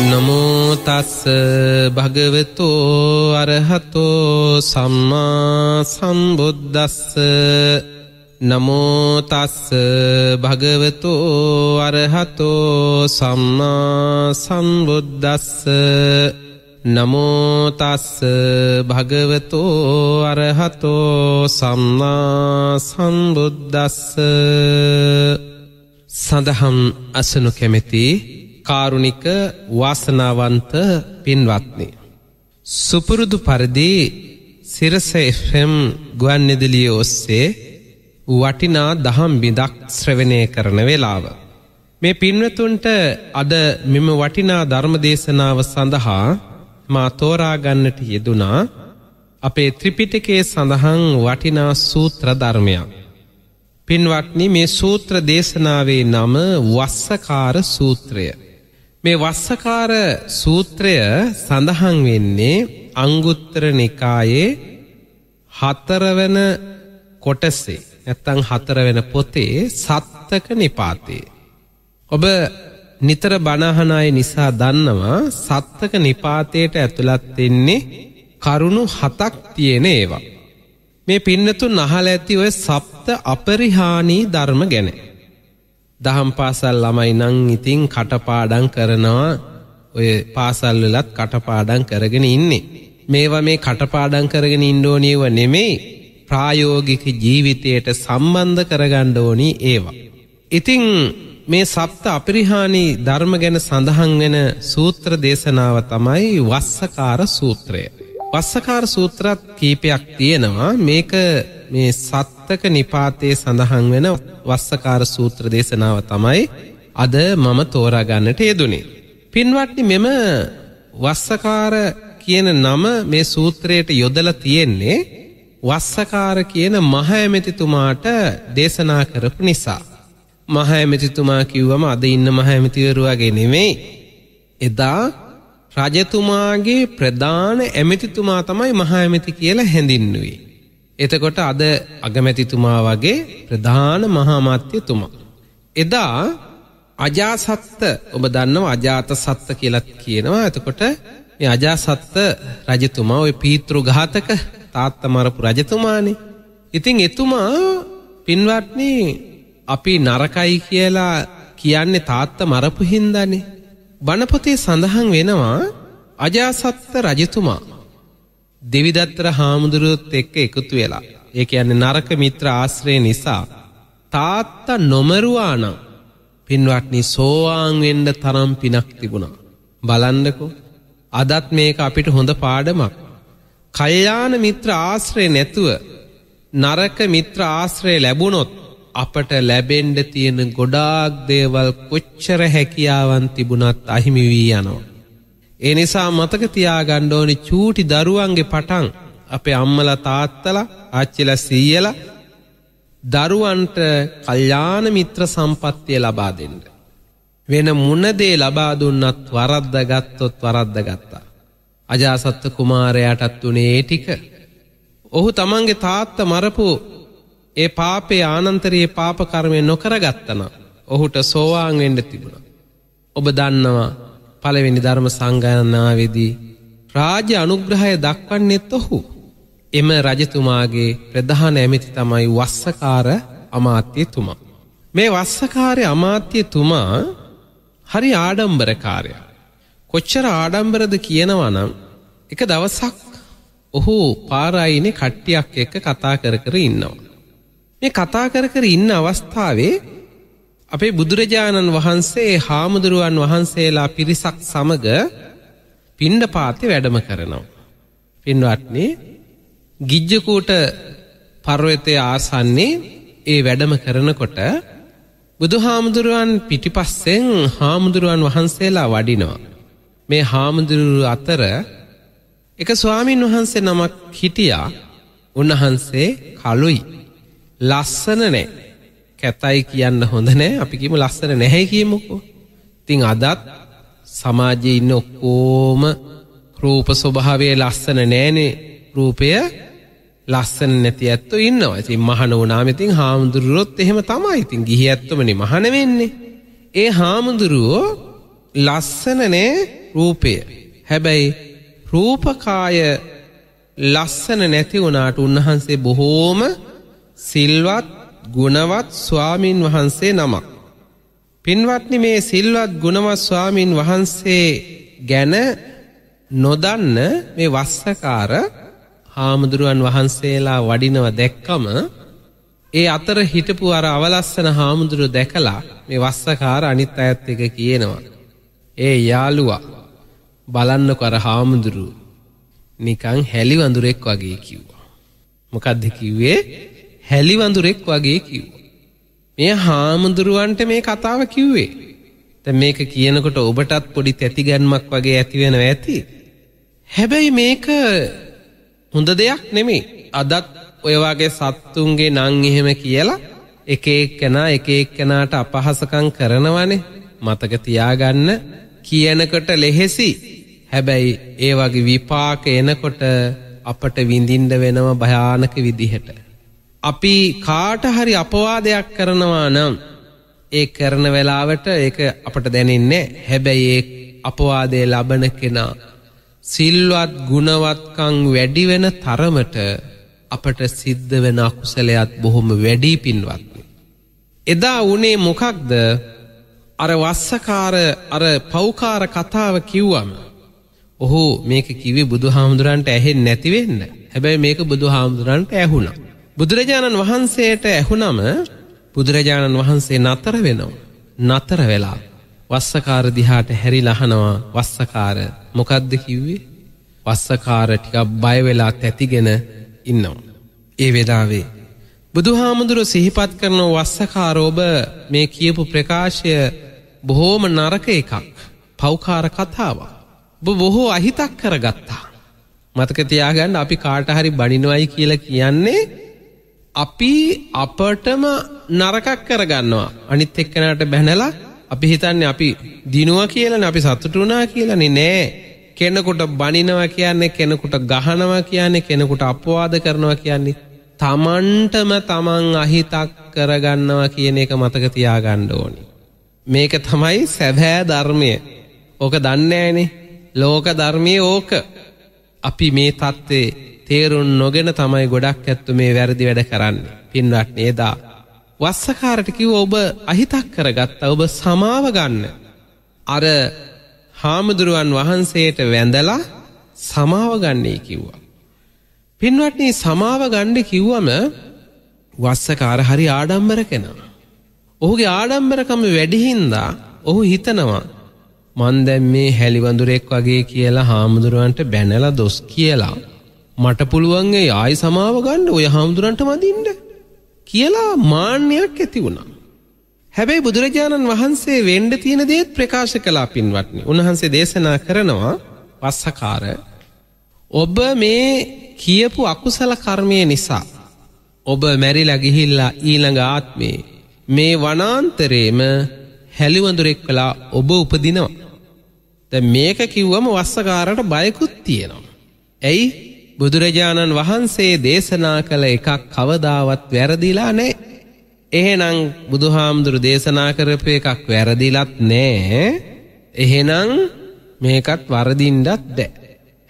නමෝතස්ස භගවතෝ අරහතෝ සම්මා සම්බුද්දස්ස. නමෝතස්ස භගවතෝ අරහතෝ සම්මා සම්බුද්දස්ස. නමෝතස්ස භගවතෝ අරහතෝ සම්මා සම්බුද්දස්ස. සඳහම් අසනු කැමැති කාරුණික වාසනාවන්ත පින්වත්නි. සුපුරුදු පරිදි සිරස FM ගුවන්නෙදිලිය ඔස්සේ වටිනා දහම් බිඳක් ශ්‍රවණය කරන වෙලාව. මේ පින්වතුන්ට අද මෙම වටිනා ධර්මදේශනාව සඳහා මා තෝරාගන්නට යෙදුනා අපේ ත්‍රිපිටකයේ සඳහන් වටිනා සූත්‍ර ධර්මයක්. පින්වත්නි මේ සූත්‍ර දේශනාවේ නම වස්සකාර සූත්‍රය. මේ වස්සකාර සූත්‍රය සඳහන් වෙන්නේ අංගුත්තර නිකායේ හතරවන කොටසේ නැත්තං හතරවෙන පොතේ සත්තක නිපාතේ. ඔබ නිතර බණහනය නිසා දන්නවා සත්තක නිපාතයට ඇතුළත් වෙන්නේ කරුණු හතක් තියෙන ඒවා. මේ පින්නතුන් අහල ඇති ඔය සප්ත අපරිහානී ධර්ම ගැන. දහම් පාසල් ළමයි නං ඉතිං කටපාඩං කරනවා ඔය පාසල්ලලත් කටපාඩං කරගෙන ඉන්නේ. මේවා මේ කටපාඩං කරගෙන ඉන්ඩෝනීව නෙමෙයි ප්‍රායෝගික ජීවිතයට සම්බන්ධ කරගණ්ඩෝනී ඒවා. ඉතිං මේ සප්ත අපරිහානි ධර්ම ගැන සඳහන් වෙන සූත්‍ර දේශනාව තමයි වස්සකාර සූත්‍රය. වස්සකාර සූත්‍රත් කීපයක් තියෙනවා මේක මේ සත්තක නිපාතයේ සඳහන් වෙන වස්සකාර සූත්‍ර දේශනාව තමයි අද මම තෝරාගන්නට යෙදුනේ. පින්වත්නි මෙම වස්සකාර කියන නම මේ සූත්‍රයට යොදලා තියෙන්නේ වස්සකාර කියන මහ ඇමතිතුමාට දේශනා කරපු නිසා. මහ ඇමතිතුමා කිව්වම අද ඉන්න මහ ඇමතිවරු වගේ නෙමෙයි. එදා රජතුමාගේ ප්‍රධාන ඇමතිතුමා තමයි මහ ඇමති කියලා හැඳින්නුවේ. එතකොට අද අගමැතිතුමා වගේ ප්‍රධාන මහාමාත්‍යතුමා. එදා අජාසත්ත ඔබ දන්නව අජාත සත්ත කියලත් කියනවා එතකොට මේ අජාසත්ත රජතුමා ඔය පීතෘ ඝාතක තාත්ත මරපු රජතුමානේ. ඉතින් එතුමා පින්වත්නි අපි නරකයි කියලා කියන්නේ තාත්ත මරපු හින්දානේ. බණපොතේ සඳහන් වෙනවා අජාසත්ත රජතුමා දෙවිදත්තර හාමුදුරුවොත් එක්ක එකතු වෙලා. ඒ කියන්නේ නරක මිත්‍ර ආශ්‍රය නිසා තාත්තා නොමරුවානම් පින්වත්නි සෝවාන් වෙන්න තරම් පිනක් තිබුණා. බලන්නකෝ අදත් මේක අපිට හොඳ පාඩමක්. කල්යාණ මිත්‍ර ආශ්‍රය නැතුව නරක මිත්‍ර ආශ්‍රය ලැබුණොත් අපට ලැබෙන්ඩ තියෙන ගොඩාක් දේවල් කොච්චර හැකියාවන් තිබුණත් අහිමි වී යනවා. ඒ නිසා මතක තියාගන්න ඕනි චූටි දරුවන්ගේ පටන් අපේ අම්මලා තාත්තලා ආච්චිලා සීයලා දරුවන්ට කල්යාණ මිත්‍ර සම්පත්තිය ලබා දෙන්න. වෙන මුණදේ ලබා දුන්නත් වරද්ද ගත්තොත් වරද්ද ගත්තා. අජාසත්ත කුමාරයාටත් වනේ ඒ ටික. ඔහු තමන්ගේ තාත්ත මරපු ඒ පාපේ ආනන්තරයේ පාපකර්මය නොකරගත්තන ඔහුට සෝවාන් වෙන්ඩ තිබුණ. ඔබ දන්නවා පළවෙනි ධර්ම සංගණනාවේදී රාජ්‍ය අනුග්‍රහය දක්වන්නෙත් ඔහු. එම රජතුමාගේ ප්‍රධාන ඇමිති තමයි වස්සකාර අමාත්‍යතුමා. මේ වස්සකාරය අමාත්‍යතුමා හරි ආඩම්බරකාරය. කොච්චර ආඩම්බරද කියනවනම් එක දවසක් ඔහු පාරායිනේ කට්ටියක් එක්ක කතා කර කර ඉන්නවා. මේ කතා කර කර ඉන්න අවස්ථාවේ අපේ බුදුරජාණන් වහන්සේ හාමුදුරුවන් වහන්සේලා පිරිසක් සමග පිණ්ඩ පාති වැඩම කරනවා. පින්වත්නේ ගිජ්ජකූට පර්වතය ආසන්නේ ඒ වැඩම කරනකොට බුදුහාමුදුරුවන් පිටිපස්සෙන් හාමුදුරුවන් වහන්සේලා වඩිනවා. මේ හාමුදුරුව අතර එක ස්වාමීන් වහන්සේ නමක් හිටියා උන්වහන්සේ කලුයි ලස්සන නෑ කැතයි කියන්න හොඳ නෑ අපි කිම ලස්සන නැහැ කියමුකෝ. තිං අදත් සමාජය ඉන්න ඔක්කෝම රූප ස්වභාවේ ලස්සන නෑනේ රූපය ලස්සන නැති ඇත්තු ඉන්නවා ඉතින් මහන වනාමතින් හාමුදුරුවොත් එහෙම තමයි ඉතින් ගිහි ඇත්තමනි මහන වෙන්නේ. ඒ හාමුදුරුවෝ ලස්සන නෑ රූපය. හැබැයි රූපකාය ලස්සන නැති වුණාට උන්වහන්සේ බොහෝම සිල්වත් ගුණවත් ස්වාමින් වහන්සේ නමක්. පින්වත්නි මේ සිල්වත් ගුණවත් ස්වාමින් වහන්සේ ගැන නොදන්න මේ වස්සකාර හාමුදුරුවන් වහන්සේලා වඩිනව දැක්කම ඒ අතර හිටපු අර අවලස්සන හාමුදුරු දැකලා මේ වස්සකාර අනිත් අයත් එක කියනවා. ඒ යාළුවා බලන්න කර හාමුදුරු නිකං හැලිවඳුරෙක් වගේ කිව්වා. මොකක්ද කිව්වේ හැලිවඳුරෙක් වගේ කිව්වා. මේ හාමුදුරුවන්ට මේ කතාව කිව්වේ. ත මේක කියනකොට ඔබටත් පොඩි තැතිගැන්මක් වගේ ඇතිවෙන ඇති. හැබැයි මේක හොඳ දෙයක් නෙමේ අදත් ඔයවාගේ සත්තුන්ගේ නං එහෙම කියලා එක එක්කෙනා එක එක්කෙනාට අපහසකම් කරනවනේ මතක තියාගන්න කියනකොට ලෙහෙසි හැබැයි ඒ වගේ විපාක එනකොට අපට විඳින්න වෙනව භයානක විදිහට අපි කාට හරි අපවාදයක් කරනවා නම් ඒ කරන වෙලාවට ඒක අපට දැනෙන්නේ හැබැයි ඒ අපවාදය ලබන කෙනා සිල්වත් ගුණවත්කම් වැඩි වෙන තරමට අපට සිද්ධ වෙන අකුසලයක් බොහොම වැඩි පින්වත්නි. එදා වුණේ මොකක්ද අර වස්සකාර අර පෞකාර කතාව කිව්වම ඔහු මේක කිව්වේ බුදුහාමුදුරන්ට ඇහෙන්නේ නැති වෙන්න. හැබැයි මේක බුදුහාමුදුරන්ට ඇහුණා. බුදුරජාණන් වහන්සේට ඇහුනම බුදුරජාණන් වහන්සේ නතර වෙනවා. නතර වෙලා වස්සකාර දිහාට හැරිලා අහනවා වස්සකාර මොකද්ද කිව්වේ? වස්සකාර ටිකක් බය වෙලා තැතිගෙන ඉන්නවා. ඒ වෙලාවේ බුදුහාමුදුරුව සිහිපත් කරන වස්සකාර ඔබ මේ කියපු ප්‍රකාශය බොහෝම නරක එකක්. පෞකාර කතාවක්. ඔබ බොහෝ අහිතක් කරගත්තා. මතක තියාගන්න අපි කාට හරි බනිනවයි කියලා කියන්නේ අපි අපටම නරකක් කරගන්නවා. අනිත් එක්කනට බැනලා අපි හිතන්නේ අපි දිනුවා කියලානේ අපි සතුටු වුණා කියලානේ නෑ. කෙනෙකුට බනිනවා කියන්නේ කෙනෙකුට ගහනවා කියන්නේ කෙනෙකුට අපවාද කරනවා කියන්නේ තමන්ටම තමන් අහිතක් කරගන්නවා කියන එක මතක තියාගන්න ඕනි. මේක තමයි සැබෑ ධර්මය. ඕක දන්නේ නැහනේ. ලෝක ධර්මයේ ඕක. අපි මේ தත්ත්වේ තේරුම් නොගෙන තමයි ගොඩක් ඇත්තු මේ වැරදි වැඩ කරන්නේ. පින්වත් නේදා. වස්සකාරට කිව්ව ඔබ අහිතක් කරගත්තා. ඔබ සමාව ගන්න. අර හාමුදුරුවන් වහන්සේට වැඳලා සමාව ගන්නේ කිව්වා. පින්වත්නි සමාව ගන්න කිව්වම වස්සකාර හරි ආඩම්බර කෙනා. ඔහුගේ ආඩම්බරකම වැඩි හින්දා ඔහු හිතනවා මන් දැන් මේ හැලිවඳුරෙක් වගේ කියලා හාමුදුරුවන්ට බැනලා දොස් කියලා මට පුළුවන් ඒ ආයි සමාව ගන්න ඔය හාමුදුරන්ට මදින්න කියලා මාන්නයක් ඇති වුණා. හැබැයි බුදුරජාණන් වහන්සේ වෙන්ඩ තියෙන දේත් ප්‍රකාශ කලා පින්වත්නි. උන්වහන්සේ දේශනා කරනවා වස්සකාර ඔබ මේ කියපු අකුසල කර්මය නිසා. ඔබ මැරිලා ගිහිල්ලා ඊළඟ ආත්මේ මේ වනාන්තරේම හැලිවඳුරෙක් කලා ඔබ උපදිනවා. ද මේක කිව්වම වස්සකාරට බයකුත් තියෙනවා. ඇයි බුදුරජාණන් වහන්සේ දේශනා කළ එකක් කවදාවත් වැරදිලා නෑ. එහෙනම් බුදුහාමුදුරු දේශනා කරපු එකක් වැරදිලත් නෑ. එහෙනම් මේකත් වරදින්ඩත් දැ.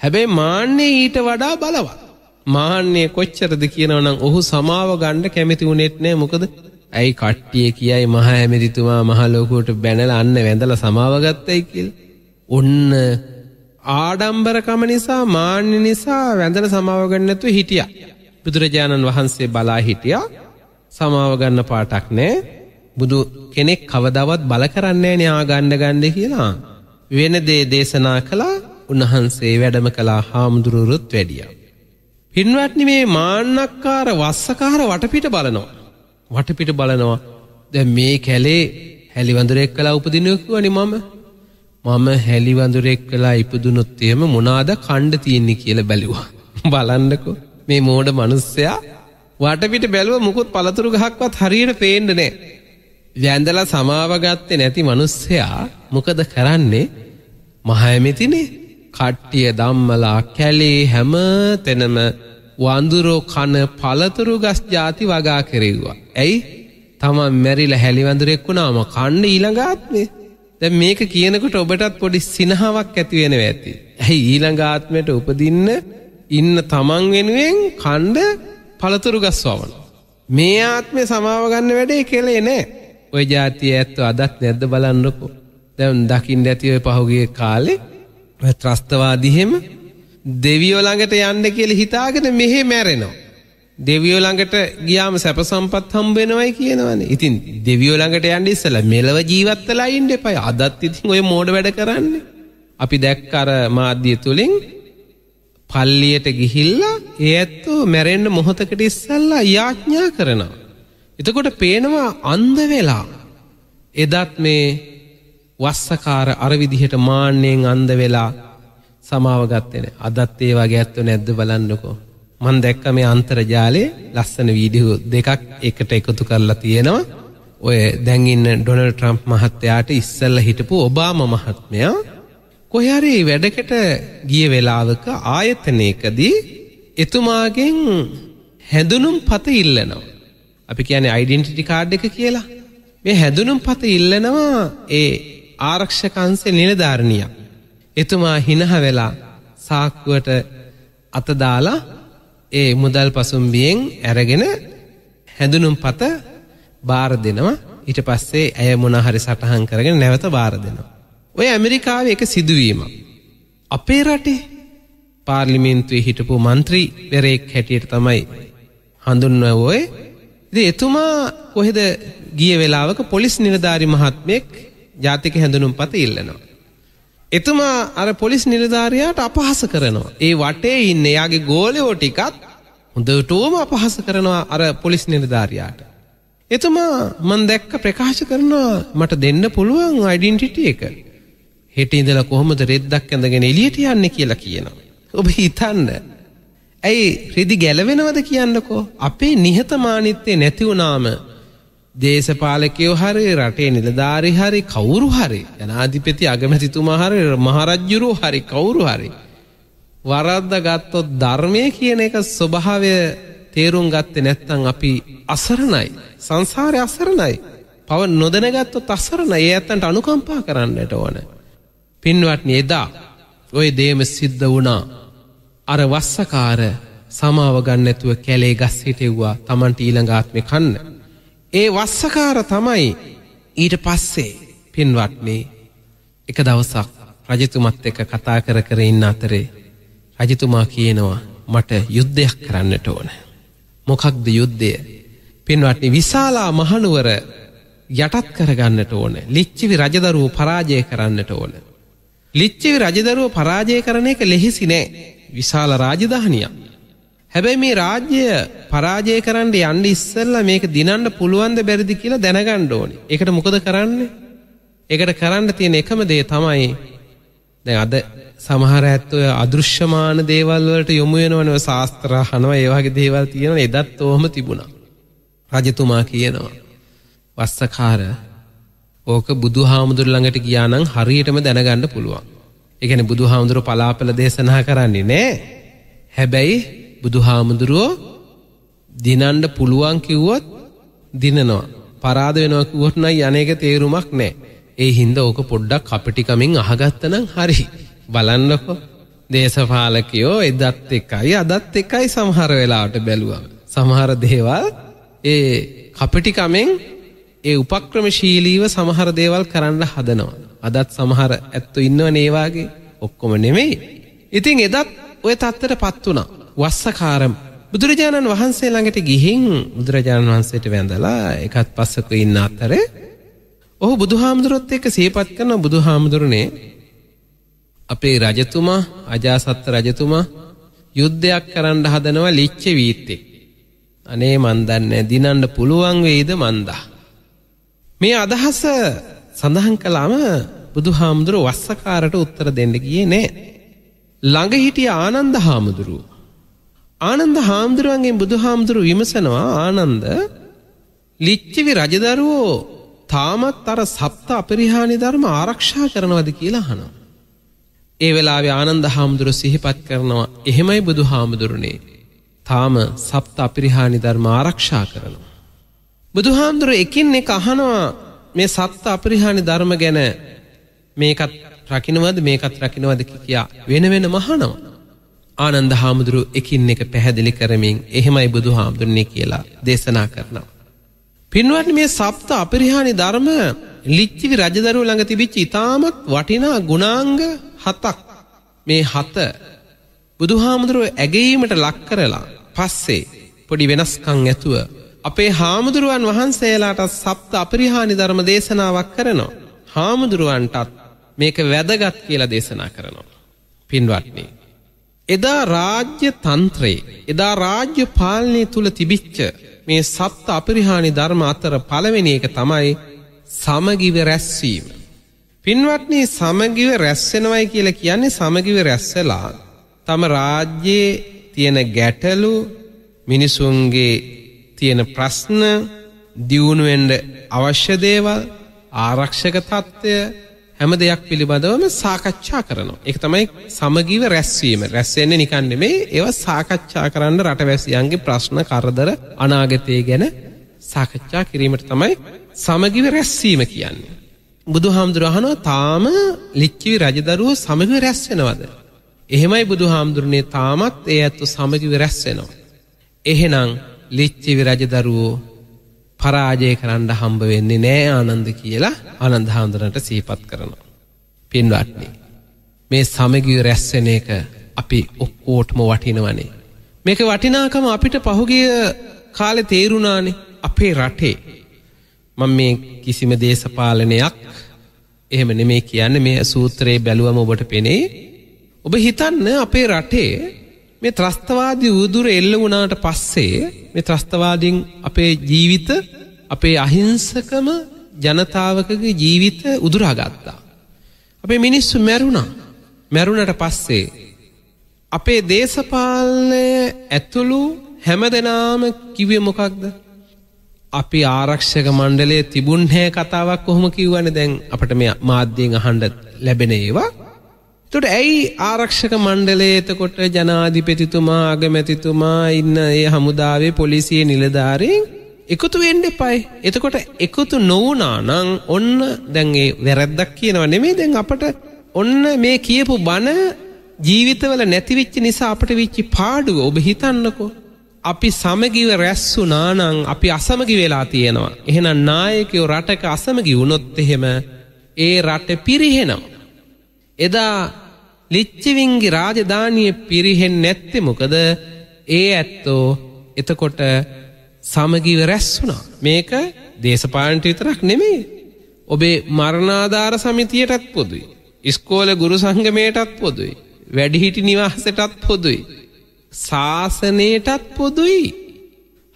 හැබැයි මාන්නේ ඊට වඩා බලවත්. මාන්නේ කොච්චරද කියනවනම් ඔහු සමාව ගණ්ඩ කැමති වුණෙත් නෑ මොකද ඇයි කට්ටිය කියයි මහ ඇමතිතුමා මහලෝකුවට බැනල අන්න වැඳල සමාවගත්තයි කියල්. ඔන්න ආඩම්බරකම නිසා මාන්‍ය නිසා වැඳල සමාවගන්නතු හිටිය. බුදුරජාණන් වහන්සේ බලා හිටියා සමාවගන්න පාටක් නෑ බුදු කෙනෙක් කවදවත් බල කරන්නේ න්යා ගණ්ඩ ගණ්ඩ කියලා. වෙන දේ දේශනා කළා උන්වහන්සේ වැඩම කලා හාමුදුරුරුත් වැඩිය. පින්වත්නි මේ මාන්නක්කාර වස්සකාර වටපිට බලනවා. වටපිට බලනවා දැ මේ කැලේ හැලිවඳුරෙක් කලා උපදිනයකුවනි මම මම හැලිවඳුරෙක් කලා ඉපදුනොත්තයම මොනාද කණ්ඩ තියෙන්නේ කියල බැලිවා. බලන්නකෝ මේ මෝඩ මනුස්සයා වටපිට බැලුව මුකුත් පළතුරු ගහක්වත් හරියට පේන්ඩ නෑ. වැඳලා සමාවගත්තේ නැති මනුස්සයා මොකද කරන්නේ මහඇමතිනේ කට්ටිය දම්මලා කැලේ හැම තැනම වඳුරෝ කන පළතුරු ගස් ජාති වගා කෙරෙව්වා. ඇයි තමන් මැරිල හැලිවඳුරෙක් වුණාම කණ්ඩ ඊළඟාත්නේ දැන් මේක කියනකොට ඔබටත් පොඩි සිනහාවක් ඇති වෙනවා ඇති. ඇයි ඊළඟ ආත්මයට උපදින්න ඉන්න තමන් වෙනුවෙන් කණ්ඩ පළතුරු ගස්වවන. මේ ආත්මය සමාව ගන්න වැඩේ කෙලේ නෑ. ඔය ජාතිය ඇත්තෝ අදත් නැද්ද බලන්නකෝ. දැන් දකින්න ඇති ඔය පහුගිය කාලේ ඔය ත්‍රස්තවාදීහෙම දෙවියෝ ළඟට යන්න කියලා හිතාගෙන මෙහෙ මැරෙනවා. දෙවියෝ ළඟට ගියාම සැප සම්පත් හම්බ වෙනවයි කියනවනේ. ඉතින් දෙවියෝ ළඟට යන්න ඉස්සලා මෙලව ජීවත් වෙලා ඉන්න එපා. අදත් ඉතින් ඔය මෝඩ වැඩ කරන්නේ. අපි දැක්ක අර මාධ්‍ය තුලින් පල්ලියට ගිහිල්ලා ඒ ඇත්තෝ මැරෙන්න මොහොතකට ඉස්සල්ලා යාඥා කරනවා. එතකොට පේනවා අන්ධ වෙලා. එදත් මේ වස්සකාර අර විදිහට මාන්නයෙන් අන්ධ වෙලා සමාව ගත්තේ නැහැ. අදත් ඒ වගේ ඇත්තෝ නැද්ද බලන්නකෝ. මන් දැක්ක මේ අන්තර්ජාලයේ ලස්සන වීඩියෝ දෙකක් එකට එකතු කරලා තියෙනවා. ඔය දැන් ඉන්න ඩොනල්ඩ් ට්‍රම්ප් මහත්තයාට ඉස්සෙල්ලා හිටපු ඔබාමා මහත්මයා කොහේ හරි වැඩකට ගිය වෙලාවක ආයතනයකදී එතුමාගෙන් හැඳුනුම් පත ඉල්ලනවා. අපි කියන්නේ ඩෙන්ටිටි කාඩ් එක කියලා. මේ හැඳුනුම් පත ඉල්ලනවා ඒ ආරක්ෂකංශේ නිලධාරණියක්. එතුමා හිනහ වෙලා සාක්කුවට අත දාලා ඒ මුදල් පසුම්බියෙන් ඇරගෙන හැඳුනුම් පත බාර දෙනවා ඊට පස්සේ ඇය මොනහරි සටහන් කරගෙන නැවත බාර දෙනවා. ඔය ඇමරිකාවේ එක සිදුවීමක්. අපේ රටේ පාර්ලිමේන්තුවේ හිටපු මන්ත්‍රීවරයෙක් හැටියට තමයි හඳුන්වෝය. ඉතින් එතුමා කොහෙද ගිය වෙලාවක පොලිස් නිලධාරි මහත්මයෙක් ජාතික හැඳුනුම්පත ඉල්ලනවා. එතුමා අර පොලිස් නිලධාරයාට අපහාස කරනවා. ඒ වටේ ඉන්න එයාගේ ගෝලයෝ ටිකත් හොඳටම අපහාස කරනවා අර පොලිස් නිලධාරයාට. එතුමා මන් දැක්ක ප්‍රකාශ කරනවා මට දෙන්න පුළුවන් ඩෙන්ටිටි එක. හෙට ඉඳලා කොහොමද රෙද්දක් ඇඳගෙන එළියට යන්නේ කියලා කියනවා. ඔබ හිතන්න. ඇයි රෙදි ගැලවෙනවද කියන්නකෝ? අපේ නිහතමානීත්වය නැති වුණාම දේශපාලකයෝ හරි රටේ නිලධාරි හරි කවුරු හරි ජනාධිපති අගමැතිතුමා හරි මහරජ්ජුරුවෝ හරි කවුරු හරි වරද්ද ගත්තොත් ධර්මය කියන එක ස්වභාවය තේරුම් ගත්තේ නැත්නම් අපි අසරණයි. සංසාරේ අසරණයි. පව නොදැනගත්තොත් අසරණයි. ඒ ඇත්තන්ට අනුකම්පා කරන්නට ඕන. පින්වත්නි එදා ওই දේම සිද්ධ වුණා. අර වස්සකාර සමාව ගන්න නැතුව කැලේ ගස් හිටෙව්වා. Tamanට ඊළඟ ආත්මේ කන්න. ඒ වස්සකාර තමයි ඊට පස්සේ පින්වත්නි එක දවසක් රජතුමත් එක්ක කතා කර කර ඉන්න අතරේ රජතුමා කියනවා මට යුද්ධයක් කරන්නට ඕන. මොකක්ද යුද්ධය? පින්වත්නි විශාලා මහනුවර යටත් කරගන්නට ඕන. ලිච්ඡවි රජදරුව පරාජය කරන්නට ඕන. ලිච්ඡවි රජදරුව පරාජය කරන එක ලෙහෙසි නෑ. විශාල රාජධානියක්. හැබැයි මේ රාජ්‍ය පරාජය කරන්න යන්න ඉස්සෙල්ලා මේක දිනන්න පුළුවන්ද බැරිද කියලා දැනගන්න ඕනේ. ඒකට මොකද කරන්නේ? ඒකට කරන්න තියෙන එකම දේ තමයි දැන් අද සමහර ඇත්තෝ අදෘශ්‍යමාන දේවල් වලට යොමු වෙනවනේ ඔය ශාස්ත්‍ර අහනවා ඒ වගේ දේවල් තියෙනවා එදත් ඕම තිබුණා. රජතුමා කියනවා වස්සකාර ඕක බුදුහාමුදුර ළඟට ගියා නම් හරියටම දැනගන්න පුළුවන්. ඒ කියන්නේ බුදුහාමුදුර පලාපල දේශනා කරන්නේ නෑ. හැබැයි බුදුහාමුදුරුවෝ දිනන්න පුළුවන් කිව්වොත් දිනනවා. පරාද වෙනවා කිව්වොත් නම් යන්නේක තේරුමක් නැහැ. ඒ හින්දා ඕක පොඩ්ඩක් අපිටිකමින් අහගත්තනම් හරි. බලන්නකො. දේශපාලකයෝ එදත් එකයි අදත් එකයි සමහර වෙලාවට බැලුවා. සමහර දේවල් ඒ කපටිකමෙන් ඒ උපක්‍රමශීලීව සමහර දේවල් කරන්න හදනවා. අදත් සමහර ඇත්තෝ ඉන්නවනේ ඒ වාගේ ඔක්කොම නෙමෙයි. ඉතින් එදත් ওই තත්ත්වයටපත් වුණා. වස්සකාරම් බුදුරජාණන් වහන්සේ ළඟට ගිහින් බුදුරජාණන් වහන්සේට වැඳලා එකත් පස්සක ඉන්න අතරේ ඔහු බුදුහාමුදුරුවොත් එක්ක සිහිපත් කරන බුදුහාමුදුරනේ අපේ රජතුමා අජාසත්ත රජතුමා යුද්ධයක් කරන්න හදනවා ලිච්ඡ වීත්තේ. අනේ මන් දන්නේ දිනන්න පුළුවන් වෙයිද මන්දා. මේ අදහස සඳහන් කළාම බුදුහාමුදුරුව වස්සකාරට උත්තර දෙන්න ගියේ නෑ. ළඟ හිටිය ආනන්ද හාමුදුරුව ආනන්ද හාමුදුරුවන්ගෙන් බුදුහාමුදුරුව විමසනවා ආනන්ද ලිච්ඡවි රජදරුවෝ තාමත් අර සප්ත අපරිහානි ධර්ම ආරක්ෂා කරනවද කියලා අහනවා. ඒ වෙලාවේ ආනන්ද හාමුදුරුව සිහිපත් කරනවා එහෙමයි බුදුහාමුදුරනේ. තාම සප්ත අපරිහානි ධර්ම ආරක්ෂා කරනවා. බුදුහාමුදුරුව එකින් එක අහනවා මේ සත්ත අපරිහානි ධර්ම ගැන මේකත් රකිනවද මේකත් රකිනවද කියා වෙන වෙන මහනවා. ආනන්ද හාමුදුරු එකින් එක පැහැදිලි කරමින් එහෙමයි බුදු හාමුදුරන්නේ කියලා දේශනා කරනවා. පින්වත්නි මේ සප්ත අපරිහානි ධර්ම ලිච්චිවි රජදරුව ළඟ තිබිච්ච ඉතාමත් වටිනා ගුණාංග හතක් මේ හත බුදුහාමුදුරුව ඇගීමට ලක් කරලා පස්සේ පොඩි වෙනස්කං ඇතුව අපේ හාමුදුරුවන් වහන්සේලාට සප්ත අපරිහානි ධර්ම දේශනාවක් කරනවා. හාමුදුරුවන්ටත් මේක වැදගත් කියලා දේශනා කරනවා. පින්වත්නි. එදා රාජ්‍ය තන්ත්‍රයේ එදා රාජ්‍ය පාලනය තුළ තිබිච්ච මේ සප්ත අපරිහානි ධර්ම අතර පළවෙනි එක තමයි සමගිව රැස්වීම. පින්වත්නි සමගිව රැස්සෙනවයි කියලා කියන්නේ සමගිව රැස්සලා තම රාජ්‍යයේ තියෙන ගැටලු මිනිසුන්ගේ තියෙන ප්‍රශ්න දියුණුවෙන්ඩ අවශ්‍ය දේවල් ආරක්ෂක තත්ත්වය හැම දෙයක් පිළිබඳවම සාකච්ඡා කරනවා. එක තමයි සමගීව රැස්වීම රැස්වෙන්නේ නිකන් නෙමේ ඒව සාකච්ඡා කරන්න රටවැසියන්ගේ ප්‍රශ්න කරදර අනාගතය ගැන සාකච්ඡා කිරීමට තමයි සමගිව රැස්වීම කියන්නේ. බුදු හාමුදුරහනෝ තාම ලිච්චිවි රජදරුව සමගව රැස්වෙනවද. එහෙමයි බුදු හාමුදුරනේ තාමත් ඒ ඇත්තු සමගිව රැස්වෙනවා. එහෙනම් ලිච්චිවි රජදරුවෝ පරාජය කරන්න හම්බ වෙන්නේ නෑ ආනන්ද කියලා ආනන්ද හාමුදුරන්ට සීපත් කරනවා. පින්වත්නි. මේ සමගිව රැස්සෙන එක අපි ඔක්කෝටම වටිනවනේ. මේක වටිනාකම අපිට පහුගිය කාලෙ තේරුණානේ අපේ රටේ. මං මේ කිසිම දේශපාලනයක් එහෙම නෙමේ කියන්න මේ සූත්‍රයේ බැලුවම ඔබට පෙනේ. ඔබ හිතන්න අපේ රටේ මේ ත්‍රස්තවාදී උදුර එල්ල වුණාට පස්සේ මේ ත්‍රස්තවාදීන් අපේ ජීවිත අපේ අහිංසකම ජනතාවකගේ ජීවිත උදුරාගත්තා. අපේ මිනිස්සු මැරුණා. මැරුණට පස්සේ අපේ දේශපාලනය ඇතුළු හැම දෙනාම කිවේ මොකක්ද අපි ආරක්ෂක මණ්ඩලේ තිබුන්හැ කතාවක් කොහොම කිව්වන දැන් අපට මේ මාධ්‍යයෙන් අහන්ඩ ලැබෙන ඒවා තොට ඇයි ආරක්ෂක මණ්ඩලේ එතකොට ජනාධිපතිතුමා අගමැතිතුමා ඉන්න ඒ හමුදාවේ පොලිසිය නිලධාරයෙන් එකතු වෙන්ඩ පයි එතකොට එකතු නොවනා නං ඔන්න දැන්ගේ වැරැද්දක් කියනව නෙමේ දැන් අපට ඔන්න මේ කියපු බණ ජීවිතවල නැතිවිච්ච නිසා අපට විච්චි පාඩුව ඔබ හිතන්නකෝ. අපි සමගිව රැස්සු නානං අපි අසමගි වෙලා තියෙනවා. එහෙනම් නායකයෝ රටක අසමගි වුණොත් එහෙම ඒ රට පිරිහෙනවා. එදා ලිච්චිවින්ගේ රාජධානිය පිරිහෙන් නැත්තෙ මොකද? ඒ ඇත්තෝ එතකොට සමගිව රැස්සුනා මේක දේශපාලට විතරක් නෙමේ ඔබේ මරණාධාර සමිතියටත් පොදුයි. ඉස්කෝල ගුරු සංගමයටත් පොදුයි. වැඩිහිටි නිවාසටත් පොදුයි. ශාසනයටත් පොදුයි.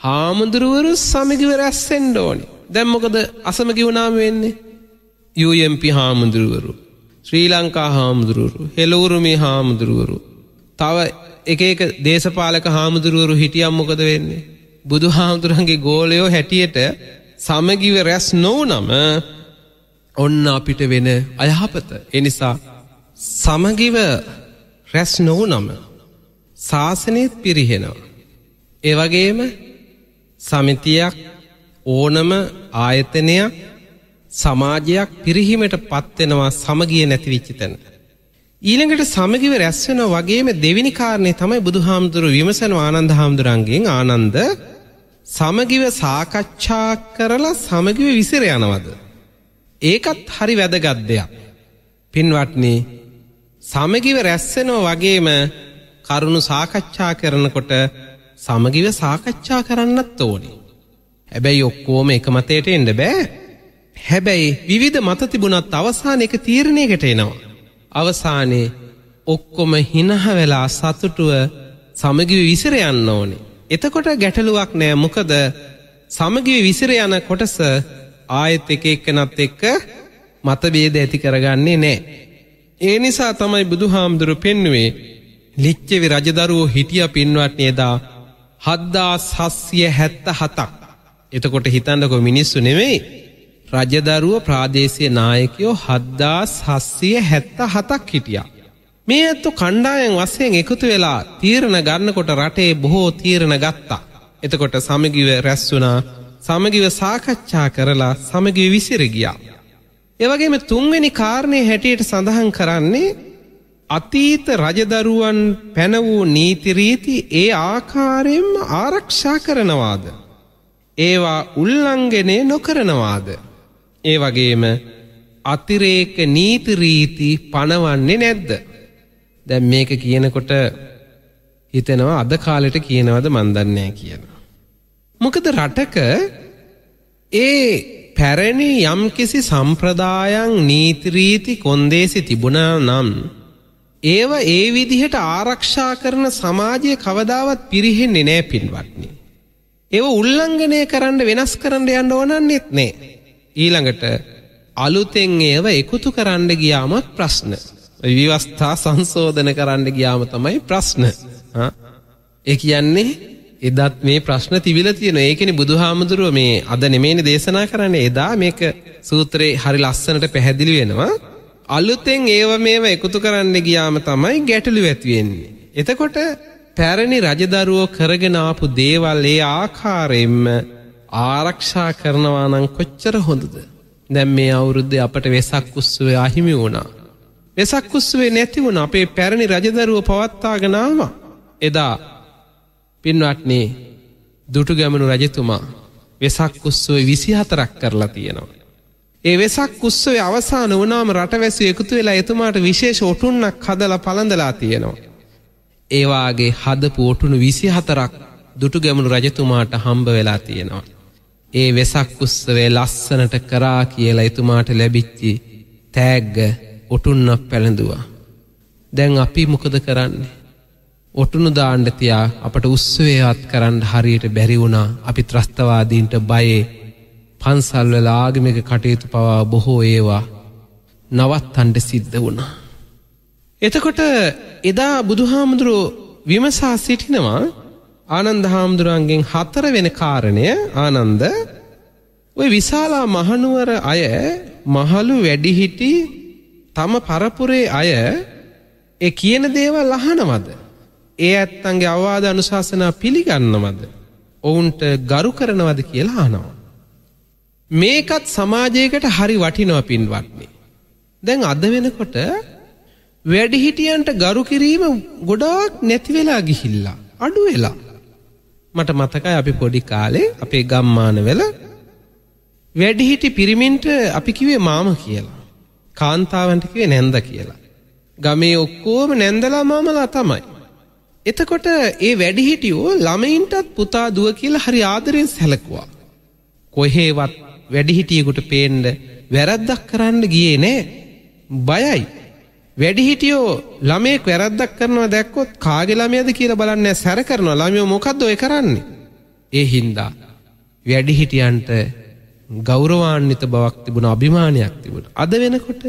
හාමුදුරුවරු සමගිව රැස්සෙන්ඩ ඕනි. දැම්මොකද අසමගි වුණාම වෙන්නේ? UMP හාමුදුරුවරු. ශ්‍රී ලංකා හාමුදුරුවරු හෙලවුරුමි හාමුදුරුවරු. තව එක එක දේශපාලක හාමුදුරුවරු හිටියම් මොකද වෙන්නේ? බුදු හාමුදුරන්ගේ ගෝලයෝ හැටියට සමගිව රැස් නොවනම ඔන්න අපිට වෙන අයහපත. එනිසා සමගිව රැස් නොවනම ශාසනයත් පිරිහෙනවා. ඒවගේම සමිතියක් ඕනම ආයතනයක් සමාජයක් පිරිහීමට පත්වෙනවා සමගිය නැතිවිච්චි තැන. ඊළඟට සමගිව රැස්වෙන වගේම දෙවිනි කාරණය තමයි බුදු හාමුදුරු විමසන ආනන්ද හාමුදුරන්ගෙන් ආනන්ද සමගිව සාකච්ඡා කරලා සමගිව විසිර යනවද. ඒකත් හරි වැදගත් දෙයක්. පින්වටනේ සමගිව රැස්සෙනෝ වගේම කරුණු සාකච්ඡා කරනකොට සමගිව සාකච්ඡා කරන්නත් ඕනේ. හැබැයි ඔක්කෝම එක මතයට එන්ඩ බෑ. හැබැයි විවිධ මත තිබුණත් අවසාන එක තීරණයකට එනවා. අවසානයේ ඔක්කොම හිනහ වෙලා සතුටුව සමගිව විසිර යන්න ඕනේ. එතකොට ගැටලුවක් නෑ මොකද සමගිව විසිර යන කොටස ආයෙත් එක එක්කනත් එක්ක මතබේද ඇති කරගන්නේ නෑ. ඒ නිසා තමයි බුදු හාමුදුරු පෙන්නුවේ ලිච්චෙවි රජදරුවෝ හිටිය පින්වටනේදා හද්දා සස්සිය හැත්ත හතක්. එතකොට හිතන්නකො මිනිස්සු නෙවෙයි. රජදරුව ප්‍රාදේශය නායකයෝ හද්දා සස්සිය හැත්ත හතක් හිටියා. මේ ඇත්තු කණ්ඩායන් වසයෙන් එකතු වෙලා තීරණ ගන්නකොට රටේ බොහෝ තීරණ ගත්තා. එතකොට සමගිව රැස්වුනා සමගිව සාකච්ඡා කරලා සමගිව විසිරගියා. ඒවගේම තුන්වෙනි කාරණය හැටියට සඳහන් කරන්නේ අතීත රජදරුවන් පැන වූ නීතිරීති ඒ ආකාරයෙන්ම ආරක්ෂා කරනවාද. ඒවා උල්ලංගෙනය නොකරනවාද. ඒ වගේම අතිරේක නීතිරීති පනවන්නේ නැද්ද. දැම් මේක කියනකොට හිතෙනවා අද කාලෙට කියනවද මන්දන්නෑ කියනවා. මොකද රටක ඒ පැරණි යම්කිසි සම්ප්‍රදායන් නීතිරීති කොන්දේසි තිබුණා නම් ඒව ඒ විදිහට ආරක්ෂා කරන සමාජය කවදාවත් පිරිහෙන්නේ නෑ පින්වත්නි. ඒව උල්ලංඝනය කරන්න වෙනස් කරන්න යන්න ඕනන්නෙත් නේ. ඊළඟට අලුතෙන් ඒව එකතු කරන්න ගියාමත් ප්‍රශ්න. විවස්ථා සංශෝධන කරන්න ගියාම තමයි ප්‍රශ්න. ඒ කියන්නේ එදත් මේ ප්‍රශ්න තිබිල තියෙන ඒකෙන බුදුහාමුදුරුව මේ අද නෙමේනි දේශනා කරන්න එදා මේක සූත්‍රයේ හරි ලස්සනට පැහැදිලි වෙනවා. අලුතෙන් ඒව මේව එකතු කරන්න ගියාම තමයි ගැටලු ඇතිවෙන්නේ. එතකොට පැරණි රජදරුවෝ කරගෙන ආපු දේවල් ඒ ආකාරයෙන්ම ආරක්ෂා කරනවා නම් කොච්චර හොඳද. දැම් මේ අවුරුද්ධ අපට වෙසක් උත්සුවේ අහිමි වුණා. වෙසක් උත්සුවේ නැති වුණ අපේ පැරණි රජදරුව පවත්තාගෙනාව. එදා පින්වත්නේ දුටු ගැමනු රජතුමා වෙසක් උත්සුව විසි හතරක් කරලා තියෙනවා. ඒ වෙසක් උත්සවේ අවසාන වනාම රටවැසි එකතු වෙලා එතුමාට විශේෂ ඔටුන්නක් හදල පළඳලා තියෙනවා. ඒවාගේ හද පෝටුණු විසි හතරක් දුටු ගැමුණු රජතුමාට හම්බ වෙලා තියෙනවා. ඒ වෙසක් උත්සවේ ලස්සනට කරා කියලා එතුමාට ලැබිච්චි තෑග්ග ඔටුන්නක් පැළඳවා. දැන් අපි මොකද කරන්නේ. ඔටුනු දාණ්ඩතියා අපට උත්සවයත් කරන්න හරියට බැරි වුණා අපි ත්‍රස්තවාදීන්ට බයේ පන්සල්වල ආගමික කටයුතු පවා බොහෝ ඒවා නවත්තන්ට සිද්ධ වුණා. එතකොට එදා බුදුහාමුදුරුව විමසා සිටිනවා ආනන්ද හාමුදුරුවන්ගෙන් හතර වෙන කාරණය ආනන්ද ඔය විශාලා මහනුවර අය මහලු වැඩිහිටි තම පරපුරේ අය ඒ කියන දේවල් අහනවද. ඒ ඇත්තන්ගේ අවවාද අනුශාසනා පිළිගන්නවද. ඔවුන්ට ගරු කරනවද කියලා අනවා. මේකත් සමාජයකට හරි වටිනව පින්වත්න්නේ. දැන් අද වෙනකොට වැඩිහිටියන්ට ගරු කිරීම ගොඩාක් නැතිවෙලා ගිහිල්ලා. අඩු වෙලා. මට මතකයි අපි පොඩි කාලේ අපේ ගම්මානවෙල වැඩිහිටි පිරිමින්ට අපි කිවේ මාම කියලා. කාන්තාවන්ට කිවේ නැන්ද කියලා. ගමේ ඔක්කෝම නැන්දලා මාමලා තමයි. එතකොට ඒ වැඩිහිටියෝ ළමයින්ටත් පුතා දුව කියලා හරි ආදරෙන් සැලකුවා. කොහේවත් වැඩිහිටියකුට පේන්ඩ වැරද්දක් කරන්න ගියේ නෑ බයයි. වැඩිහිටියෝ ළමෙක් වැරද්දක් කරනවා දැක්කොත් කාගෙ ළමයද කියලා බලන්න සැර කරනවා ළමයෝ මොකක්ද ඔය කරන්නේ. ඒ හින්දා වැඩිහිටියන්ට ගෞරවාන්විත බවක් තිබුණ අභිමානයක් තිබුණ. අද වෙනකොට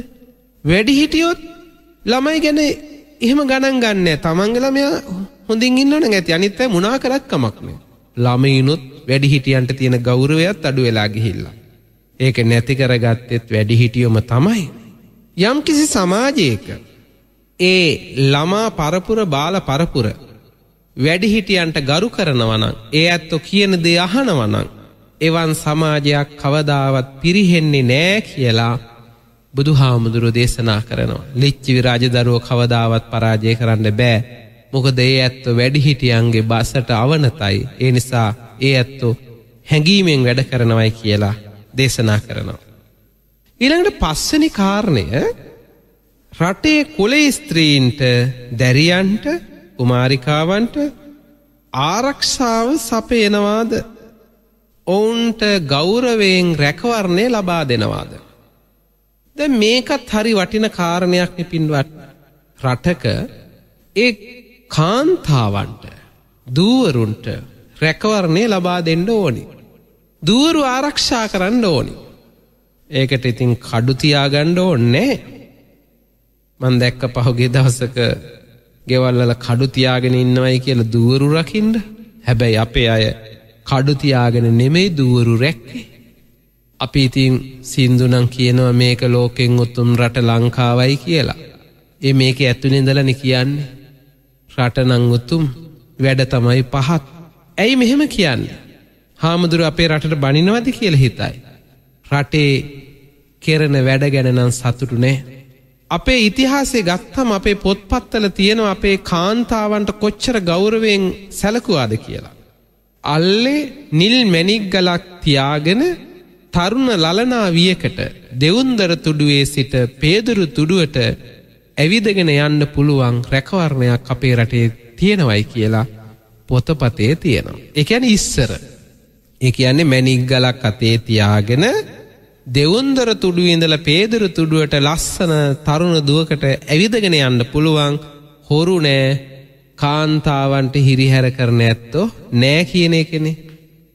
වැඩිහිටියොත් ළමයි ගැන එහෙම ගණන් ගන්න තමන්ග ළමයා හොඳින් ඉන්නවන ඇති අනිත්තය මුණනා කරත් කමක්නේ. ළමයිනුත් වැඩිහිටියන්ට තියෙන ගෞරවයත් අඩු වෙලා ගිහිල්ලා. ඒක නැති කරගත්තෙත් වැඩිහිටියොම තමයි. යම්කිසි සමාජයක ඒ ළමා පරපුර බාල පරපුර වැඩිහිටියන්ට ගරු කරනවනං ඒ ඇත්තො කියන දේ අහනවනං එවන් සමාජයක් කවදාවත් පිරිහෙන්නේ නෑ කියලා බුදු හාමුදුරුව දේශනා කරනවා. ලිච්චි විරාජදරුව කවදාවත් පරාජය කරන්න බෑ. මොකද ඒ ඇත්තු වැඩිහිටියන්ගේ බසට අවනතයි. ඒ නිසා ඒ ඇත්තු හැඟීමෙන් වැඩ කරනවයි කියලා දේශනා කරනවා. ඊළඟට පස්සනි කාරණය රටේ කුලේ ස්ත්‍රීන්ට දැරියන්ට කුමාරිකාවන්ට ආරක්ෂාව සපයනවාද ඔවුන්ට ගෞරවයෙන් රැකවරණය ලබා දෙනවාද. ද මේකත් හරි වටින කාරණයක් පින්වත් රටක ඒ කාන්තාවන්ට දූවරුන්ට රැකවරණය ලබා දෙන්න ඕනි. දූරු ආරක්ෂා කරන්න ඕනි. ඒකට ඉතින් කඩුතියාගණ්ඩ ඕන්නේ මන් දැක්ක පහුගේ දවසක ගෙවල්ලල කඩුතියාගෙන ඉන්නවයි කියල දුවරු රකින්ඩ හැබැයි අපේ අය කඩුතියාගෙන නෙමෙයි දුවරු රැක්කේ. අපි ඉතින් සින්දුනං කියනවා මේක ලෝකෙන් උතුම් රට ලංකාවයි කියලා. ඒ මේක ඇතුළෙදලන කියන්නේ. රටනං උතුම් වැඩ තමයි පහත්. ඇයි මෙහෙම කියන්නේ. හාමුදුරු අපේ රටට බනිනවද කියල හිතයි. රටේ කෙරෙන වැඩ ගැනනම් සතුටු නෑ. අපේ ඉතිහාසේ ගත්තම අපේ පොත්පත්තල තියෙනවා අපේ කාන්තාවන්ට කොච්චර ගෞරවෙන් සැලකුවාද කියලා. අල්ලේ නිල් මැනික් ගලක් තියාගෙන තරුණ ලලනා වියකට දෙවුන්දර තුඩුවේ සිට පේදුරු තුඩුවට ඇවිදගෙන යන්න පුළුවන් රැකවරණයක් අපේ රටේ තියෙනවයි කියලා පොතපතේ තියෙනවා. එකැන ඉස්සර. ඒ කියන්නේ මැනික් ගලක් අතේ තියාගෙන දෙවුන්දර තුඩුවඉඳල පේදුරු තුඩුවට ලස්සන තරුණ දුවකට ඇවිදගෙන යන්න පුළුවන් හොරු නෑ කාන්තාවන්ට හිරිහැර කරන ඇත්තෝ නෑ කියන එකනෙ.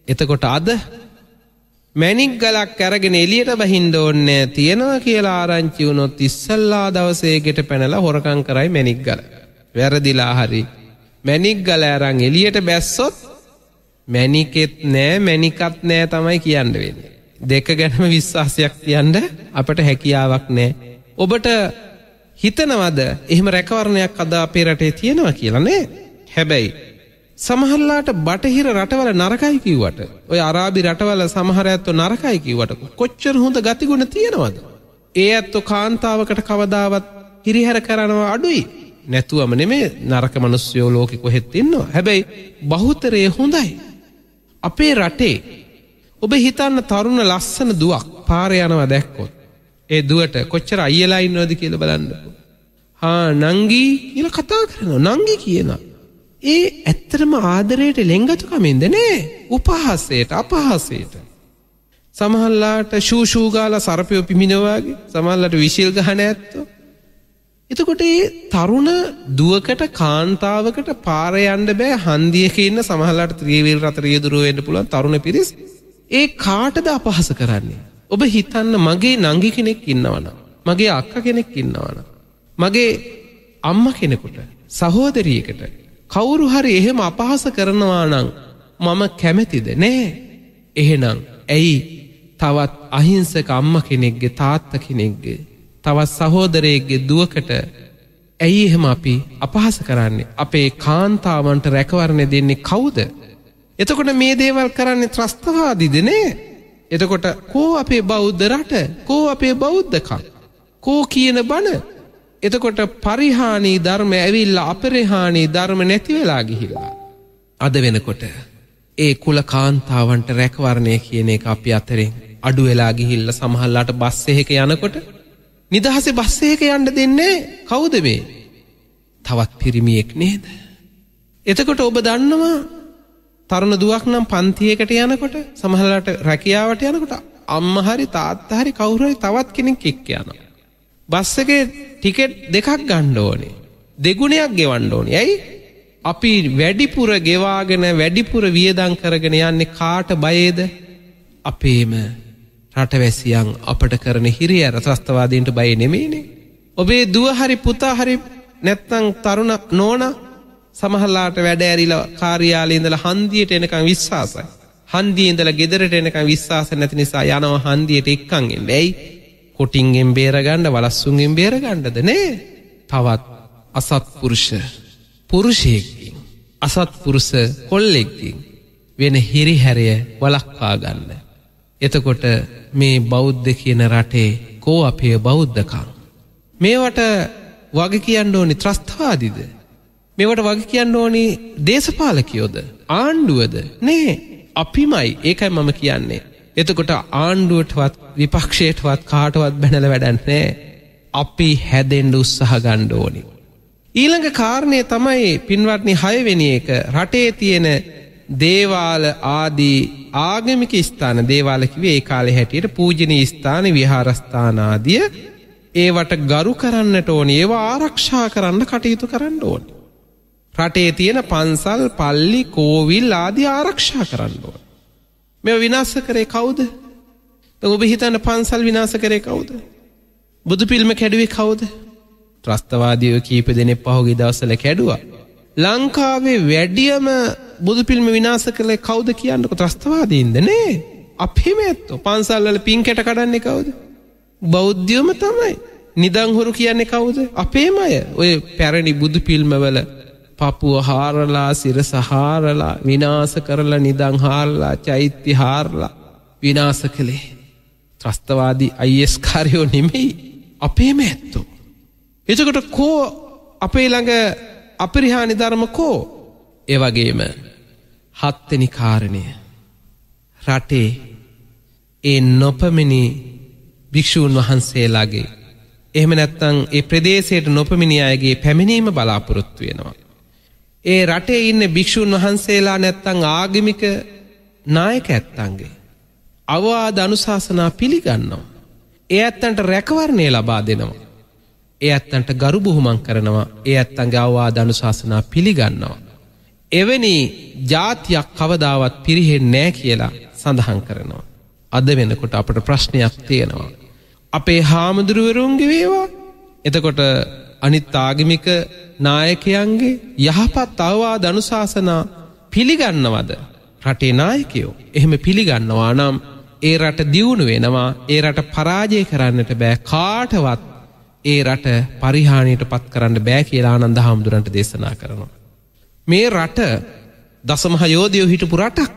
එතකොට අද මැනික් ගලක් ඇරගෙන එලියට බහින්ඩ ඕන්නෑ තියෙනවා කියලා ආරංචි වුණොත් ඉස්සල්ලා දවසේගෙට පැනලා හොරකං කරයි මැනික් ගල. වැරදිලා හරි. මැනික් ගල ඇරං එලියට බැස්සොත් මැනිකෙත් නෑ මැනිකත් නෑ තමයි කියන්න වෙන්නේ. දෙක ගැනම විශ්වාසයක් තියන්ඩ අපට හැකියාවක් නෑ. ඔබට හිතනවද එහෙම රැකවරණයක් අද අපේ රටේ තියෙනවා කියලනේ හැබැයි. සමහල්ලාට බටහිර රටවල නරකයි කිව්වට ඔය අරාබි රටවල සමහර ඇත්තු නරකයි කිව්වට කොච්චර හොඳ ගතිගුණ තියෙනවද. ඒ ඇත්තු කාන්තාවකට කවදාවත් හිරිහැර කරනවා අඩුයි නැතුවම නෙමේ නරක මනුස්්‍යයෝ ලෝකෙ කොහෙත් ඉන්නවා හැබැයි බහුතරය හොඳයි. අපේ රටේ ඔබ හිතන්න තරුණ ලස්සන දුවක් පාර යනවා දැක්කොත්. ඒ දුවට කොච්චර අයියලා ඉන්නවද කියල බලන්නකු. හා නංගී කියල කතා කරන නංගි කියන. ඒ ඇත්තරම ආදරයට ලෙංගතුකමින්ද නෑ උපහස්සයට අපහසයට. සමහල්ලාට ශූෂූගාල සරපයෝ පිමිනවාගේ සමල්ලට විශිල් ගහන ඇත්තෝ. එතකොට ඒ තරුණ දුවකට කාන්තාවකට පාරයන්ඩ බෑ හන්දියක ඉන්න සමහලට ත්‍රීවල් රතර යදුරුවෙන්ට පුළන් තරුණ පිරිස් ඒ කාටද අපහස කරන්නේ. ඔබ හිතන්න මගේ නංගි කෙනෙක් ඉන්නවන. මගේ අක්ක කෙනෙක් ඉන්නවන. මගේ අම්ම කෙනෙකුට සහෝදරීකට කවුරු හරි එහෙම අපහස කරනවා නං මම කැමැතිද නෑ එහෙනම් ඇයි තවත් අහිංසක අම්ම කෙනෙක්ගේ තාත්ත කෙනෙක්ගේ තවත් සහෝදරයගේ දුවකට ඇයි එහෙම අපි අපහස කරන්නේ? අපේ කාන්තාවන්ට රැකවරණය දෙන්නේ කවුද? එතකොට මේ දේවල් කරන්නේ ත්‍රස්තවාදිදනේ එතකොට කෝ අපේ බෞද්ධ රට? කෝ අපේ බෞද්ධකම්? කෝ කියන බණ? එතකොට පරිහානී ධර්ම ඇවිල්ල අපරහානී ධර්ම නැති වෙලා ගිහිල්ලා. අද වෙනකොට ඒ කුල කාන්තාවන්ට රැකවරණය කියන එක අපි අතරින් අඩු වෙලා ගිහිල්ල සමහල්ලාට බස් එහෙක යනකොට නිදහසේ බස්සයක යන්න දෙන්නේ කවුද මේ තවත් පිරිමියෙක් නේද එතකොට ඔබ දන්නවා තරුණ දුවක් නම් පන්තියකට යනකොට සමහලට රැකියාවට යනකොට අම්ම හරි තාත්ත හරි කවුරුහරි තවත් කෙනෙක් එක්ක යනවා. බස් එකේ ටිකෙට් දෙකක් ගන්න ඕනේ. දෙගුණයක් ගෙවන්න ඕනේ. ඇයි? අපි වැඩිපුර ගෙවාගෙන වැඩිපුර වියදම් කරගෙන යන්නේ කාට බයේද? අපේම රටවැසියන් අපට කරන හිරියර ත්‍රස්තවාදීන්ට බය නෙමෙයිනේ. ඔබේ දුව හරි පුතා හරි නැත්තම් තරුණ නෝනා සමහල්ලාට වැඩ ඇරිල කාර්යාලයඉඳල හන්දියට එනකං විශ්වාසයි. හන්දියඉඳල ගෙදරට එනකං විශ්වාස නැති නිසා යනව හන්දියට එක්කන්ගෙන් ඇයි කොටින්ගෙන් බේරගණ්ඩ වලස්සුන්ගෙන් බේරගණ්ඩද නේ තවත් අසත්පුරුෂ පුරුෂයකින් අසත්පුරුස කොල්ලෙක්කින් වෙන හිරිහැරය වලක්වා ගන්න. එතකොට මේ බෞද්ධ කියන රටේ කෝ අපේ බෞද්ධකං. මේවට වග කියන්න ඕනි ත්‍රස්ථවාදිද මේවට වග කියන්න ඕනි දේශපාලකයෝද? ආණ්ඩුවද? නේ. අපිමයි. ඒකයි මම කියන්නේ. එතකොට ආණ්ඩුවටවත් විපක්ෂයටවත් කාටවත් බැනල වැඩන්නේ අපි හැදෙන්ඩ උත්සහ ගණ්ඩ ඕනි. ඊළඟ කාරණය තමයි පින්වත්නි හයවෙනි එක. රටේ තියෙන දේවාල ආදී ආගමික ස්ථාන දේවාලකිවේ ඒ කාලෙ හැටියට පූජනී ස්ථාන විහාරස්ථානාදිය ඒවට ගරු කරන්නට ඕනි ඒවා ආරක්ෂා කරන්න කටයුතු කරන්න ඕනි. රටේ තියෙන පන්සල් පල්ලි කෝවිල් ආදී ආරක්ෂා කරන්න ඕන. මෙ විනාස කරේ කවුද ඔබ හිතන්න පන්සල් විනාස කරේ කවුද. බුදු පිල්ම කැඩුවේ කවුද ත්‍රස්තවාදීව කීප දෙනෙ පහුගේ දවසල කැඩුවා. ලංකාවේ වැඩියම බුදු පිල්ම විනාස කරල කවුද කියන්නක ත්‍රස්තවාදීන්ද නේ අපහෙම ඇත්තෝ පන්සල්වල පින් කැට කඩන්නේ කවුද. බෞද්ධයම තමයි. නිදංහුරු කියන්නේ කවුද අපේම අය ඔය පැරණි බුදු පිල්මවල පපුුව හාරලා සිර සහාරලා විනාස කරලා නිදං හාරලා චෛත්‍ය හාරලා විනාස කළේ. ත්‍රස්තවාදී අයිස් කාරයෝ නෙමෙයි අපේම ඇත්තෝ. එතකොට කෝ අපේ ළඟ අපරිහානි ධර්ම කෝ එවගේම හත්තෙනි කාරණය රටේ ඒ නොපමිණි භික්‍ෂූන් වහන්සේලාගේ එහෙම නැත්තං ඒ ප්‍රදේශයට නොපමිණි අයගේ පැමිණීම බලාපොරොත්තු වෙනවා. ඒ රටේ ඉන්න භික්‍ෂූන් වහන්සේලා නැත්තං ආගමික නායක ඇත්තන්ගේ. අවවාද අනුශාසනා පිළිගන්නවා. ඒ ඇත්තන්ට රැකවරණය ලබා දෙනවා. ඒ ඇත්තන්ට ගරු බුහුමන් කරනවා ඒ ඇත්තන්ගේ අවවාද අනුශාසනා පිළිගන්නවා. එවැනි ජාතියක් කවදාවත් පිරිහෙන් නෑ කියලා සඳහන් කරනවා. අද වෙනකොට අපට ප්‍රශ්නයක් තියෙනවා. අපේ හාමුදුරුවරුන්ගේ වේවා එතකොට අනිත් ආගමික නායකයන්ගේ යහපත් අවවාද අනුශාසනා පිළිගන්නවද රටේ නායකයෝ එහෙම පිළිගන්නවා නම් ඒ රට දියුණු වෙනවා ඒ රට පරාජය කරන්නට බෑ කාටවත් ඒ රට පරිහානියට පත් කරන්න බෑ කියලා ආනන්ද හාමුදුරන්ට දේශනා කරනවා. මේ රට දසමහ යෝධයෝ හිටපු රටක්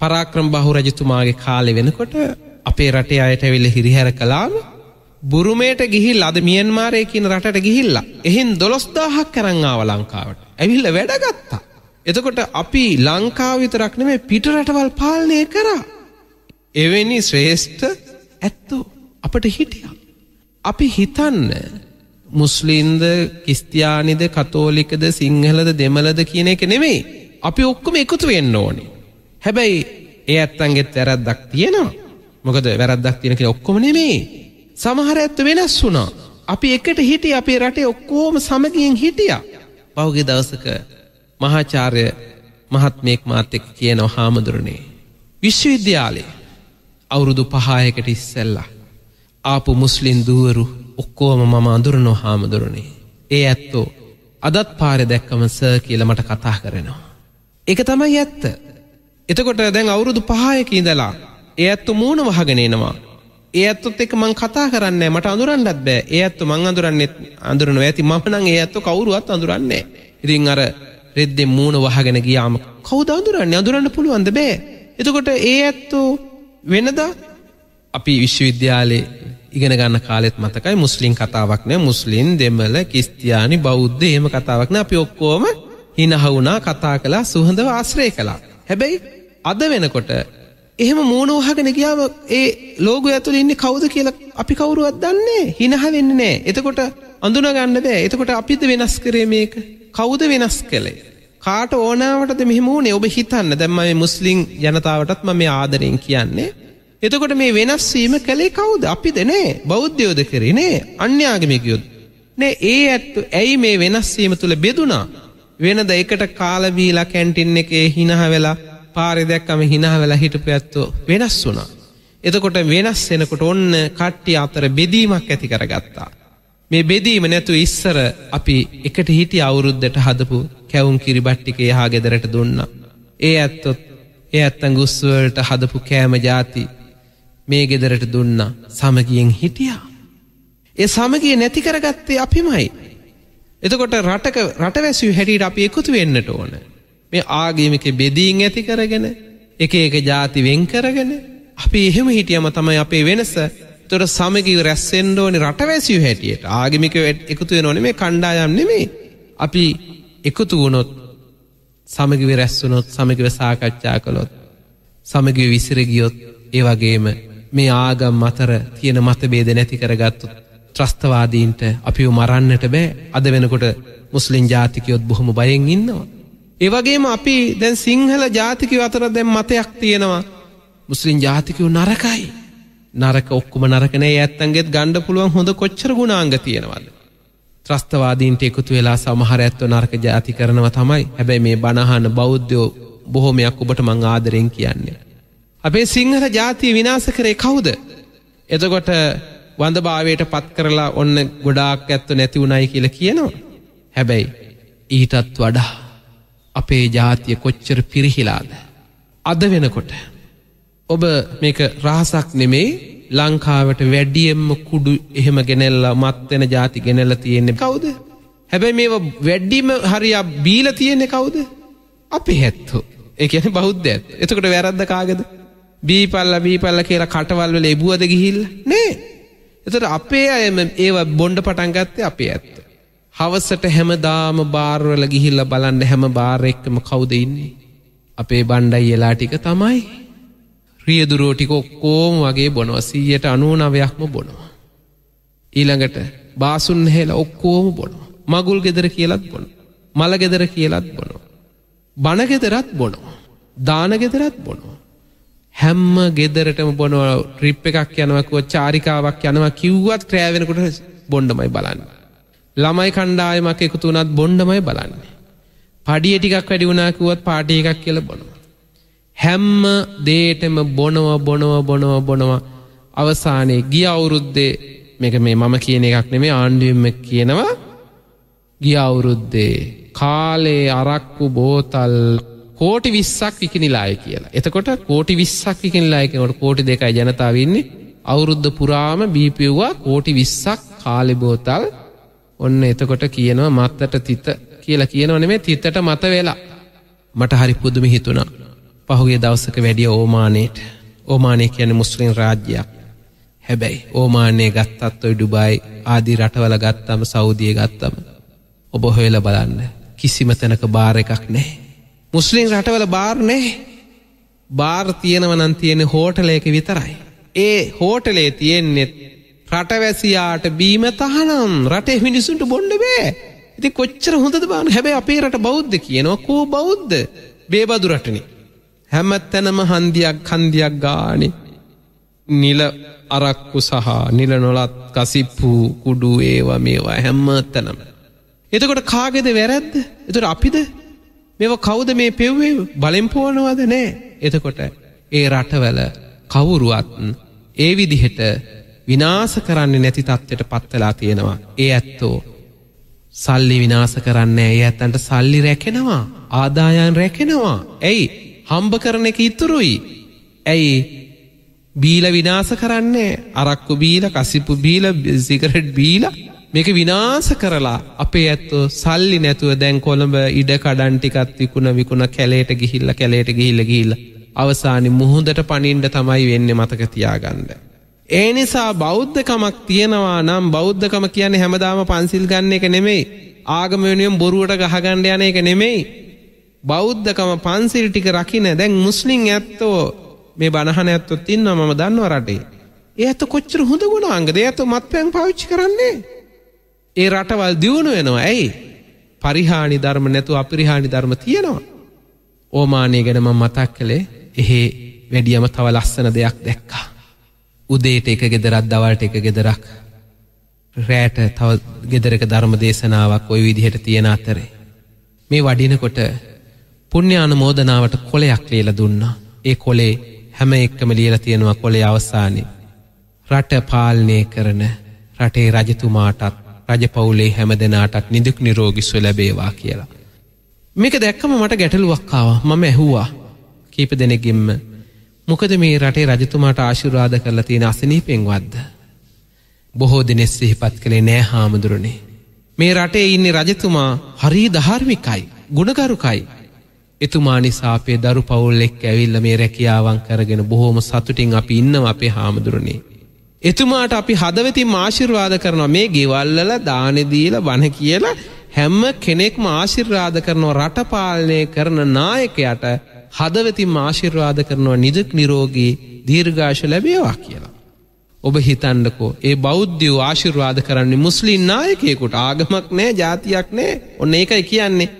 පරාක්‍රම බහු රජතුමාගේ කාලෙ වෙනකොට අපේ රටේ අයට ඇවිල්ල හිරිහැර කලාම බුරුමයට ගිහිල් අද මියන්මාරය කියන රටට ගිහිල්ලා එහෙන් දොළොස්දාහක් කරංආව ලංකාවට ඇවිල්ල වැඩගත්තා. එතකොට අපි ලංකාව විතරක් නෙමේ පිට රටවල් පාලනය කරා. එවැනි ශ්‍රේෂ්ඨ ඇත්තෝ අපට හිටිය. අපි හිතන්න මුස්ලින්ද කිස්තියානිද කතෝලිකද සිංහලද දෙමලද කියන එක නෙමෙයි. අපි ඔක්කොම එකතු වෙන්න ඕනේ. හැබැයි ඒ ඇත්තන්ගෙත් වැරද්දක් තියෙනවා. මොකද වැරද්දක් තියෙන කියලා ඔක්කොම නෙමෙයි. සමහර ඇත්ත වෙනස් වුණා. අපි එකට හිටිය අපේ රටේ ඔක්කොම සමගියෙන් හිටියා. පහුගිය දවසක මහාචාර්ය මහත්මයෙක් මාත් එක්ක කියනවා හාමුදුරනේ. විශ්වවිද්‍යාලේ අවුරුදු පහයකට ඉස්සෙල්ලා ආපු මුස්ලිම් දූවරු ඔක්කෝම මම අඳුරනෝ හාමුදුරනේ. ඒ ඇත්තෝ අදත් පාරෙ දැක්කම ස කියල මට කතා කරනවා. එක තමයි ඇත්ත. එතකොට දැන් අවුරුදු පහයක ඉඳලා ඒ ඇත්තු මූුණ වහගෙනනවා. ඒ ඇත්තුත් එක මං කතා කරන්න මට අඳුරන්නත් බෑ ඒ ඇත්තු මං අඳුරන්නෙත් අඳුරන ඇති මනං ඒ ඇත්තු කවරුවත් අඳුරන්නේ. ඉතින් අර රෙද්දෙ මූුණ වහගෙන ගියාම කවද අඳුරන්න අඳුරන්න පුළුවන්ද බෑ. එතකොට ඒ ඇත්තු වෙනද අපි විශ්වවිද්‍යාලේ ඉගෙන ගන්න කාලෙත් මතකයි මුස්ලිම් කතාවක් නෑ. මුස්ලිම් දෙමළ කිස්තියානි බෞද්ධ එහෙම කතාවක් නෑ. අපි ඔක්කොම හිනහවුනා කතා කළා සුහඳව ආශ්‍රය කළා. හැබැයි අද වෙනකොට එහෙම මූුණ වහගෙන ගියාව ඒ ලෝග ඇතුළ ඉන්න කවුද කියලා අපි කවුරුවත් දන්නේ හිනහ වෙන්න නෑ. එතකොට අඳුනගන්න බෑ. එතකොට අපිද වෙනස් කරේ මේක? කවුද වෙනස් කළේ? කාට ඕනාවටද මෙහමුණේ ඔබ හිතන්න. දැම්ම මේ මුස්ලිම් ජනතාවටත් ම මේ ආදරයෙන් කියන්නේ. එතකොට මේ වෙනස්වීම කළේ කවුද අපිද නෑ බෞද්ධයෝද කරනේ අන්‍යාගමිකයොත් නෑ ඒ ඇත්තු ඇයි මේ වෙනස්වීම තුළ බෙදුනා වෙනද එකට කාලබීලා කැන්ටින් එකේ හිනහ වෙලා පාරි දැක්කම හිනා වෙලා හිටපු ඇත්තෝ වෙනස් වුණා. එතකොට වෙනස් වෙනකොට ඔන්න කට්ටිය අතර බෙදීමක් ඇති කරගත්තා. මේ බෙදීම නැතු ඉස්සර අපි එකට හිටි අවුරුද්ධට හදපු කැවුම් කිරිබට්ටික යහා ගෙදරට දුන්න. ඒ ඇත්තොත් ඒ ඇත්තන් ගුස්වලට හදපු කෑම ජාති මේ ගෙදරට දුන්න සමගියෙන් හිටියා. ඒ සමගිය නැති කරගත්තේ අපිමයි. එතකොට රටක රටවැසිව හැටියට අපි එකතු වෙන්නට ඕන. මේ ආගමික බෙදීන් ඇති කරගෙන එක එක ජාති වෙන් කරගෙන අපි එහෙම හිටියම තමයි අපේ වෙනස තොට සමගිව රැස්සෙන්ඩෝනි රටවැසිව හැටියට ආගමික එකතු වෙනොන මේ කණ්ඩායම් නෙමේ අපි එකතු වුණොත් සමගිව රැස්සුනොත් සමගිව සාකච්ඡා කළොත් සමගිව විසිරගියොත් ඒ වගේම මේ ආගම් මතර තියෙන මතබේද නැති කරගත්තු ත්‍රස්තවාදීන්ට අපිව මරන්නට බෑ. අද වෙනකොට මුස්ලිම් ජාතිකයොත් බොහොම බයෙන් ඉන්නවා. ඒවගේම අපි දැන් සිංහල ජාතිකව අතර දැම් මතයක් තියෙනවා. මුස්ලිම් ජාතිකව නරකයි. නරක ඔක්කුම නරකනේ ඇත්තන්ගෙත් ගණ්ඩ පුළුවන් හොඳ කොච්චර ගුණාංග තියෙනවද. ත්‍රස්තවාදීන්ට එකතු වෙලා සමහර ඇත්ව නර්ක ජාති කරනව තමයි. හැබැයි මේ බණහන බෞද්ධයෝ බොහොමයක් ඔබට මං ආදරෙන් කියන්නේ. අපේ සිංහල ජාතිය විනාස කරේ කවුද. එතකොට වඳභාවයට පත් කරලා ඔන්න ගොඩාක් ඇත්තු නැති වුණයි කියල කියනවා. හැබැයි ඊටත් වඩා අපේ ජාතිය කොච්චර පිරිහිලාද. අද වෙනකොට. ඔබ මේක රහසක් නෙමේ ලංකාවට වැඩියෙන්ම කුඩු එහෙම ගෙනෙල්ලා මත්වෙන ජාති ගෙනෙල්ල තියෙන්නේ කවුද. හැබැයි මේ වැඩ්ඩිම හරියා බීල තියෙන්නේ කවුද. අපි හැත්තු ඒ කියන බෞද්ධ ඇත් එතකොට වැරද්ද කාගද බීපල්ල බීපල්ල කියලා කටවල්වල එබුවද ගිහිල්ල නේ එතට අපේ අයම ඒව බොන්්ඩ පටන් ගත්තේ අපේ ඇත්ත. හවසට හැමදාම බාර්වල ගිහිල්ල බලන්න හැම බාර එක්කම කවුද ඉන්නේ. අපේ බණ්ඩයි එලා ටික තමයි. රියදුරෝටික ඔක්කෝම වගේ බොනව සීයට අනූ නවයක්ම බොනවා. ඊළඟට බාසුන් හෙල ඔක්කෝම බොනවා. මගුල් ගෙදර කියලත් බොන. මල ගෙදර කියලත් බොනවා. බණගෙදරත් බොනවා. දානගෙදරත් බොනවා. හැම්ම ගෙදරටම බොනව රිප් එකක් යනවකුව චාරිකාවක් යනවා කිව්වත් ක්‍රෑවෙනකොට බොන්්ඩමයි බලන්න. ළමයි කණ්ඩායමක් එකතු වනත් බොන්්ඩමයි බලන්නේ. පඩිය ටිකක් වැඩි වුණාකුවත් පාටිය එකක් කියල බොනවා. හැම්ම දේටම බොනව බොනව බොනව බොනවා අවසානයේ ගිය අවුරුද්දේ මේක මේ මම කියන එකක් නෙමේ ආණ්ඩුවම කියනවා ගිය අවුරුද්දේ කාලේ අරක්කු බෝතල් කෝටි විස්සක් විකිනිලාය කියලා. එතකොට කෝටි විස්සක් විකිනිලායකනට කෝටි දෙකයි ජනතාවන්නේ අවුරුද්ධ පුරාම බීපිව්වා කෝටි විස්සක් කාලෙබෝතල් ඔන්න එතකොට කියනවා මත්තට තිත කියලා කියනව නෙමේ තිත්තට මත වෙලා මට හරි පුදුම හිතුණා. පහුගේ දවසක වැඩිය ඕමානයට ඕමානය කියන මුස්ලිම් රාජ්‍යයක් හැබැයි ඕමානය ගත්තත් ඔයි ඩුබයි ආදී රටවල ගත්තම සෞදිය ගත්තම ඔබ හොයල බලන්න කිසිම තැනක බාර එකක් නෑ. මුස්ලිම් රටවල බාර් නෑ බාර් තියෙනවනන් තියෙන හෝටලයක විතරයි. ඒ හෝටලේ තියෙන්නෙත් රටවැසියාට බීම තහනම් රටේ මිනිසුන්ට බොන්්ඩ බෑ. ඉති කොච්චර හොඳද බාන? හැබැයි අපේ රට බෞද්ධ කියනවා. කෝ බෞද්ධ? බේබදු රටන. හැමත් තැනම හන්දියක් කන්දියක් ගානෙ. නිල අරක්කු සහ නිල නොලත් කසිප්පු කුඩු ඒවා මේවා හැම්මත් තැනම එතකොට කාගෙද වැරැද්ද? එතුට අපිද? මෙව කවුද මේ පෙව්වේ? බලෙන් පෝනවද නෑ. එතකොට ඒ රටවල කවුරුවත්න් ඒ විදිහට විනාස කරන්න නැති තත්ත්වයට පත්වෙලා තියෙනවා. ඒ ඇත්තෝ සල්ලි විනාස කරන්න ඒ ඇත්තන්ට සල්ලි රැකෙනවා. ආදායන් රැකෙනවා. ඇයි? හම්බ කරන එක ඉතුරුයි. ඇයි? බීල විනාස කරන්නේ? අරක්කු බීල කසිපු බීල සිකරට් බීල මේක විනාස කරලා අපේ ඇත්තෝ සල්ලි නැතුව දැන් කොළඹ ඉඩ කඩන්ටිකත් විකුණ විකුණ කැලේට ගිහිල්ල කැලේට ගිහිල්ල ගිල්ල අවසානි මුහුදට පනින්ඩ තමයි වෙන්න මතක තියාගන්න. ඒ නිසා බෞද්ධකමක් තියෙනවා නම් බෞද්ධකම කියන්නේ හැමදාම පන්සිල් ගන්න එක නෙමෙයි. ආගම වෙනුවෙන් බොරුවට ගහගණ්ඩ යන එක නෙමෙයි. බෞද්ධකම පන්සිල් ටික රකින දැන් මුස්ලිම් ඇත්තෝ මේ බණහන ඇත්තොත් ඉන්න මම දන්නව රටේ. ඒ ඇත කොච්චර හොඳ ගුණාංගද? ඇත මත්පැන් පාවිච්චි කරන්නේ. ඒ රටවල් දියුණු වෙනවා. ඇයි? පරිහානි ධර්ම නැතු අපිරිහානි ධර්ම තියෙනවා. ඕමානය ගැනම මතක් කළේ එහෙ වැඩියම තව ලස්සන දෙයක් දැක්කා. උදේට එක ගෙදරත් දවල්ට එක ගෙදරක්. රෑට තව ගෙදරක ධර්ම දේශනාවක් ඔය විදිහට තියෙන අතරේ. මේ වඩිනකොට පුුණ්‍යාන මෝදනාවට කොලයක් ලියල දුන්නා. ඒ කොලේ හැම එක්කම ලියල තියෙනවා කොලේ අවසානය. රට පාලනය කරන රටේ රජතුමාටත් රජපවුලේ හැම දෙනාටත් නිදුක් නිරෝගිස්ව ලැබේවා කියලා. මේක දැක්කම මට ගැටලුවක්කාව මම ඇහුවා කීප දෙනෙගින්ම මොකද මේ රටේ රජතුමාට ආශිරවාද කරලා තියෙන අසනීපෙන්වත්ද. බොහෝ දෙනෙස් සිහිපත් කළේ නෑ හාමුදුරනේ. මේ රටේ ඉන්න රජතුමා හරී ධාර්මිකයි ගුණගරුකයි. එතුමා නිසාපේ දරු පවුල් එක් ඇවිල්ල මේ රැකියාවන් කරගෙන බොහෝම සතුටින් අපි ඉන්නව අපේ හාමුදුරනේ. එතුමාට අපි හදවතින් ආශිර්වාද කරනවා. මේ ගෙවල්ලල දානෙදීල බණ කියලා හැම්ම කෙනෙක්ම ආශිර්වාද කරනවා. රටපාලනය කරන නායකයට හදවතින් ආශිර්වාද කරනවා. නිදක් නිරෝගී දීර්ඝාශ ලැබේවා කියලා. ඔබ හිතන්නකෝ ඒ බෞද්ධයෝ ආශිර්වාද කරන්නේ මුස්ලිම් නායකයෙකුට. ආගමක් නෑ ජාතියක් නෑ. ඔන්න ඒකයි කියන්නේ.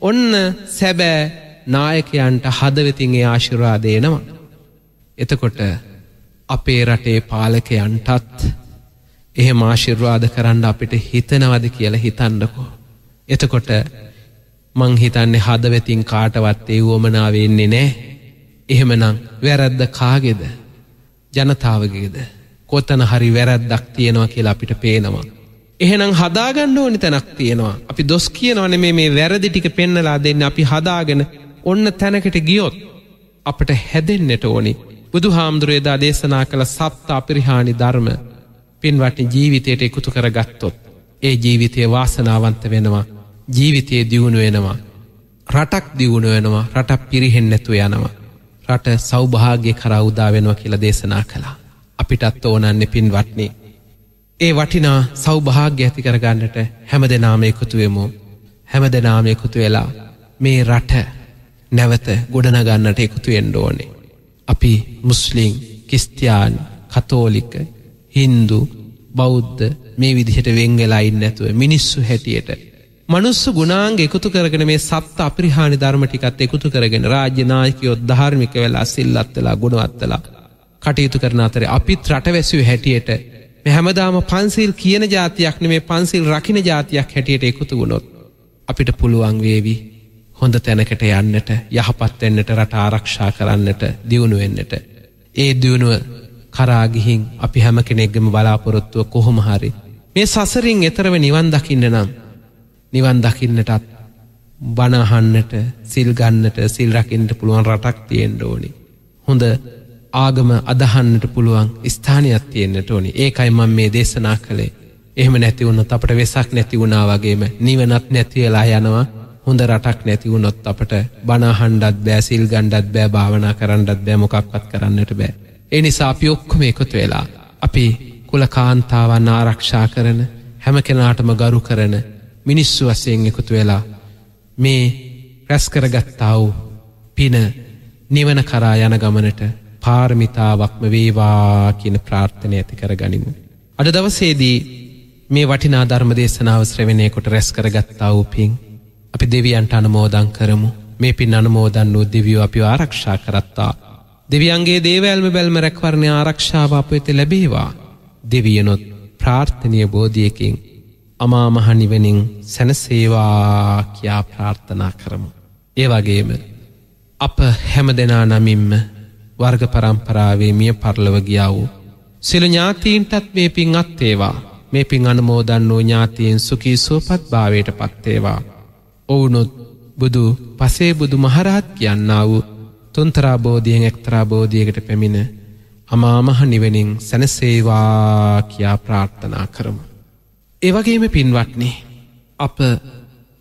ඔන්න සැබෑ නායකයන්ට හදවෙතින් ඒ ආශිර්වාදයනවා. එතකොට අපේ රටේ පාලකයන්ටත් එහෙ මාශිර්වාද කරන්න අපිට හිතනවද කියලා හිතන්නකෝ. එතකොට මං හිතන්නේ හදවැතින් කාටවත් ඒ වුවමනාවෙන්නේ නෑ. එහෙමනං වැරැද්ද කාගෙද? ජනතාවගේද? කොතන හරි වැරැද්දක් තියෙනවා කියලා අපිට පේනවා. එහෙනම් හදාගන්න ඕනි තැනක් තියෙනවා. අපි දොස් කියනවන මේ මේ වැරදි ටික පෙන්නලා දෙන්න. අපි හදාගෙන ඔන්න තැනකට ගියොත් අපට හැදෙන්න්නට ඕනි. බුදු හාමුදුරේදා දේශනා කළ සත්ත අපිරිහානි ධර්ම පින්වටනි ජීවිතයට එකතු කර ගත්තොත් ඒ ජීවිතය වාසනාවන්ත වෙනවා ජීවිතයේ දියුණු වෙනවා රටක් දියුණු වෙනවා රටක් පිරිහෙන් නැතු යනවා රට සෞභාග්‍ය කරවුදා වෙනවා කියලා දේශනා කළා. අපිටත් ඕනන්නේ පින් වටනේ. ඒ වටිනා සෞභාග්‍ය ඇති කරගන්නට හැම දෙනාම එකතුවෙමු හැම දෙනාම එකතු වෙලා මේ රට නැවත ගොඩනගන්නට එකතු එන්ඩ ඕනේ. අපි මුස්ලිං කිස්තියාන් කතෝලික හින්දු බෞද්ධ මේ විදිහට වෙංගලයින් නැතුව මිනිස්සු හැටියට. මනුස්ස ගුණාන්ග එකතු කරගෙන මේ සත් අපරිහානි ධර්මටිකත් එකතු කරගෙන රාජ්‍යනායකයොත් ධර්මික වෙලා සිල්ලත්වෙලා ගුණවත්තලා කටයුතු කරන අතර අපිත් රටවැසූ හැටියට හැමදාම පන්සිල් කියන ජාතියක් මේ පන්සිල් රකින ජාතියක් හැටියට එකතු වුණොත් අපිට පුළුවන් වේවි හොඳ තැනකට යන්නට යහපත්වෙන්නට රට ආරක්ෂා කරන්නට දියුණුවෙන්නට. ඒ දියුණුව කරාගිහින් අපි හැම කෙනෙක්ගම බලාපොරොත්තුව කොහොම හරි. මේ සසරින් එතරව නිවන් දකින්න නම් නිවන් දකින්නටත් බණහන්නට සිල්ගන්නට සිල්රකින්ට පුළුවන් රටක් තියෙන්ට ඕනි. හොඳ ආගම අදහන්නට පුළුවන් ස්ථානයක් තියෙන්න්නට ඕනි ඒකයි මං මේ දේශනා කළේ එහෙම නැතිවුණොත් අපට වෙසක් නැති වුණා වගේම නිවනත් නැතිවෙලා යනවා හොඳ රටක් නැතිවුණොත් අපට බනාහන්ඩත් බෑ සිල් ගණ්ඩත් බෑ භාවනා කරන්නත් බෑ මොකක්වත් කරන්නට බෑ. ඒ නිසා අපි ඔක්කොම එකතු වෙලා. අපි කුලකාන්තාවන් ආරක්ෂා කරන හැම කෙනාටම ගරු කරන මිනිස්සු වසයෙන් එකතු වෙලා මේ රැස්කරගත්තා වූ පින නිවන කරා යන ගමනට පාර්මිතාවක්ම වේවා කියන ප්‍රාර්ථනය ඇති කර ගනිමු. අද දවසේදී මේ වටිනා ධර්ම දේශනාව ශ්‍රවණයකොට රැස් කරගත්තා වූ පින් අපි දෙවියන්ට අනමෝදං කරමු මේ පින් අනමෝදන් වූ දෙවියෝ අපි ආරක්ෂා කරත්තා දෙවියන්ගේ දේවල්ම බැල්ම රැක්වරණය ආරක්ෂාව අප වෙත ලැබේවා දෙවියනොත් ප්‍රාර්ථනය බෝධියකින් අමාමහනිවනින් සැනසේවා කියා ප්‍රාර්ථනා කරමු. ඒ වගේම අප හැම දෙනා නමින්ම වර්ග පරම්පරාවේ මිය පරලව ගියා වූ සිල ඥාතීන්ටත් මේ පින් අත්තේවා මේ පින් අනමෝදන් වූ ඥාතීන් සුකී සුවපත් භාවයට පත්තේවා. ඔවුනුත් බුදු පසේ බුදු මහරහත් කියන්නා වූ තුන්තරාබෝධියෙන් එක්තරාබෝධියකට පැමිණ අමාමහ නිවනින් සැනසේවා කියා ප්‍රාර්ථනා කරමු. ඒවගේම පින්වටනේ අප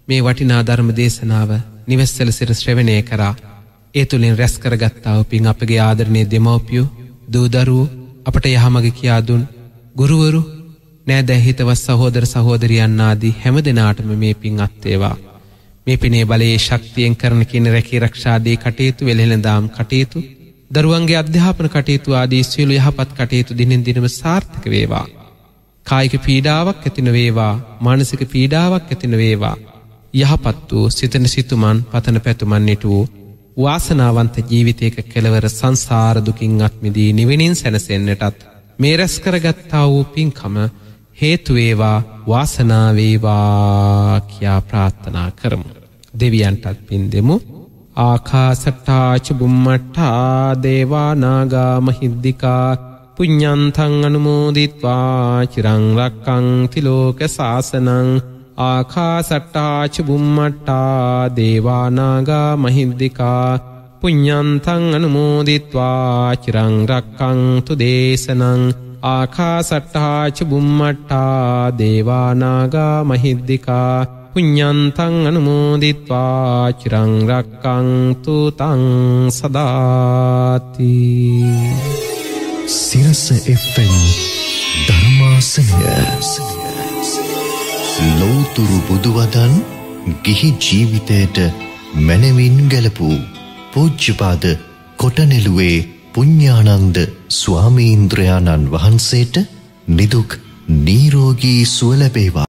මේ වටිනා ධර්ම දේශනාව නිවස්සල සිර ශ්‍රවණය කරා ඒ තුළින් රැස් කරගත්තාව පින් අපගේ ආදරණය දෙමවපියු දූදරුව අපට යහමග කියාදුන් ගුරුවරු නෑදැහිතවත් සහෝදර සහෝදරියන්නාදී හැම දෙනාටම මේ පින් අත්තේවා. මේ පිනේ බලයේ ශක්තියෙන් කරන කියන රැකී රක්ෂාදී කටයුතු වෙළහෙළඳාම් කටයුතු දරුවන්ගේ අධ්‍යාපන කටයුතු ආදී සියලු යහපත් කටයුතු දිනෙන් දිනම සාර්ථක වේවා. කායික පීඩාවක් ඇතින වේවා මානසික පීඩාවක් ඇතින වේවා. යහපත් වූ සිතන සිතුමන් පතන පැතුමන්නට වූ වාසනාවන්ත ජීවිතයක කෙලවර සංසාරදුකින් අත්මිදී නිවෙනින් සැනසෙන්න්නටත් මේ රැස් කරගත්තා වූ පින්කම හේතුවේවා වාසනාවේවා කියා ප්‍රාර්ථනා කරමු. දෙවියන්ටත් පින් දෙමු ආකාසට්ටාච බුම්මට්ටා දේවානාගා මහිද්දිකා පුඤ්ඥන්තං අනුමෝදිත්වා චිරංරක්කං තිලෝක ශාසනං ආකාසට්ටාච බුම්මට්ටා දේවානාගා මහිද්දිකා පුඤ්ඥන්තං අනුමෝදිත්වා චිරංරක්කංතු දේශනං ආකාසට්ටාච බුම්මට්ටා දේවානාගා මහිද්දිකා පුඤ්ඥන්තං අනුමෝදිත්වා චිරංරක්කංතු තං සදාති සිරස එෆෙන් ධර්මාසනය. ලෝතුරු බුදුවදන් ගිහි ජීවිතයට මැනවින් ගැලපූ පූජ්‍යපාද කොටනෙළුවේ පුඤ්ඥානන්ද ස්වාමීන්ද්‍රයාණන් වහන්සේට නිදුක් නීරෝගී සුවලැබේවා.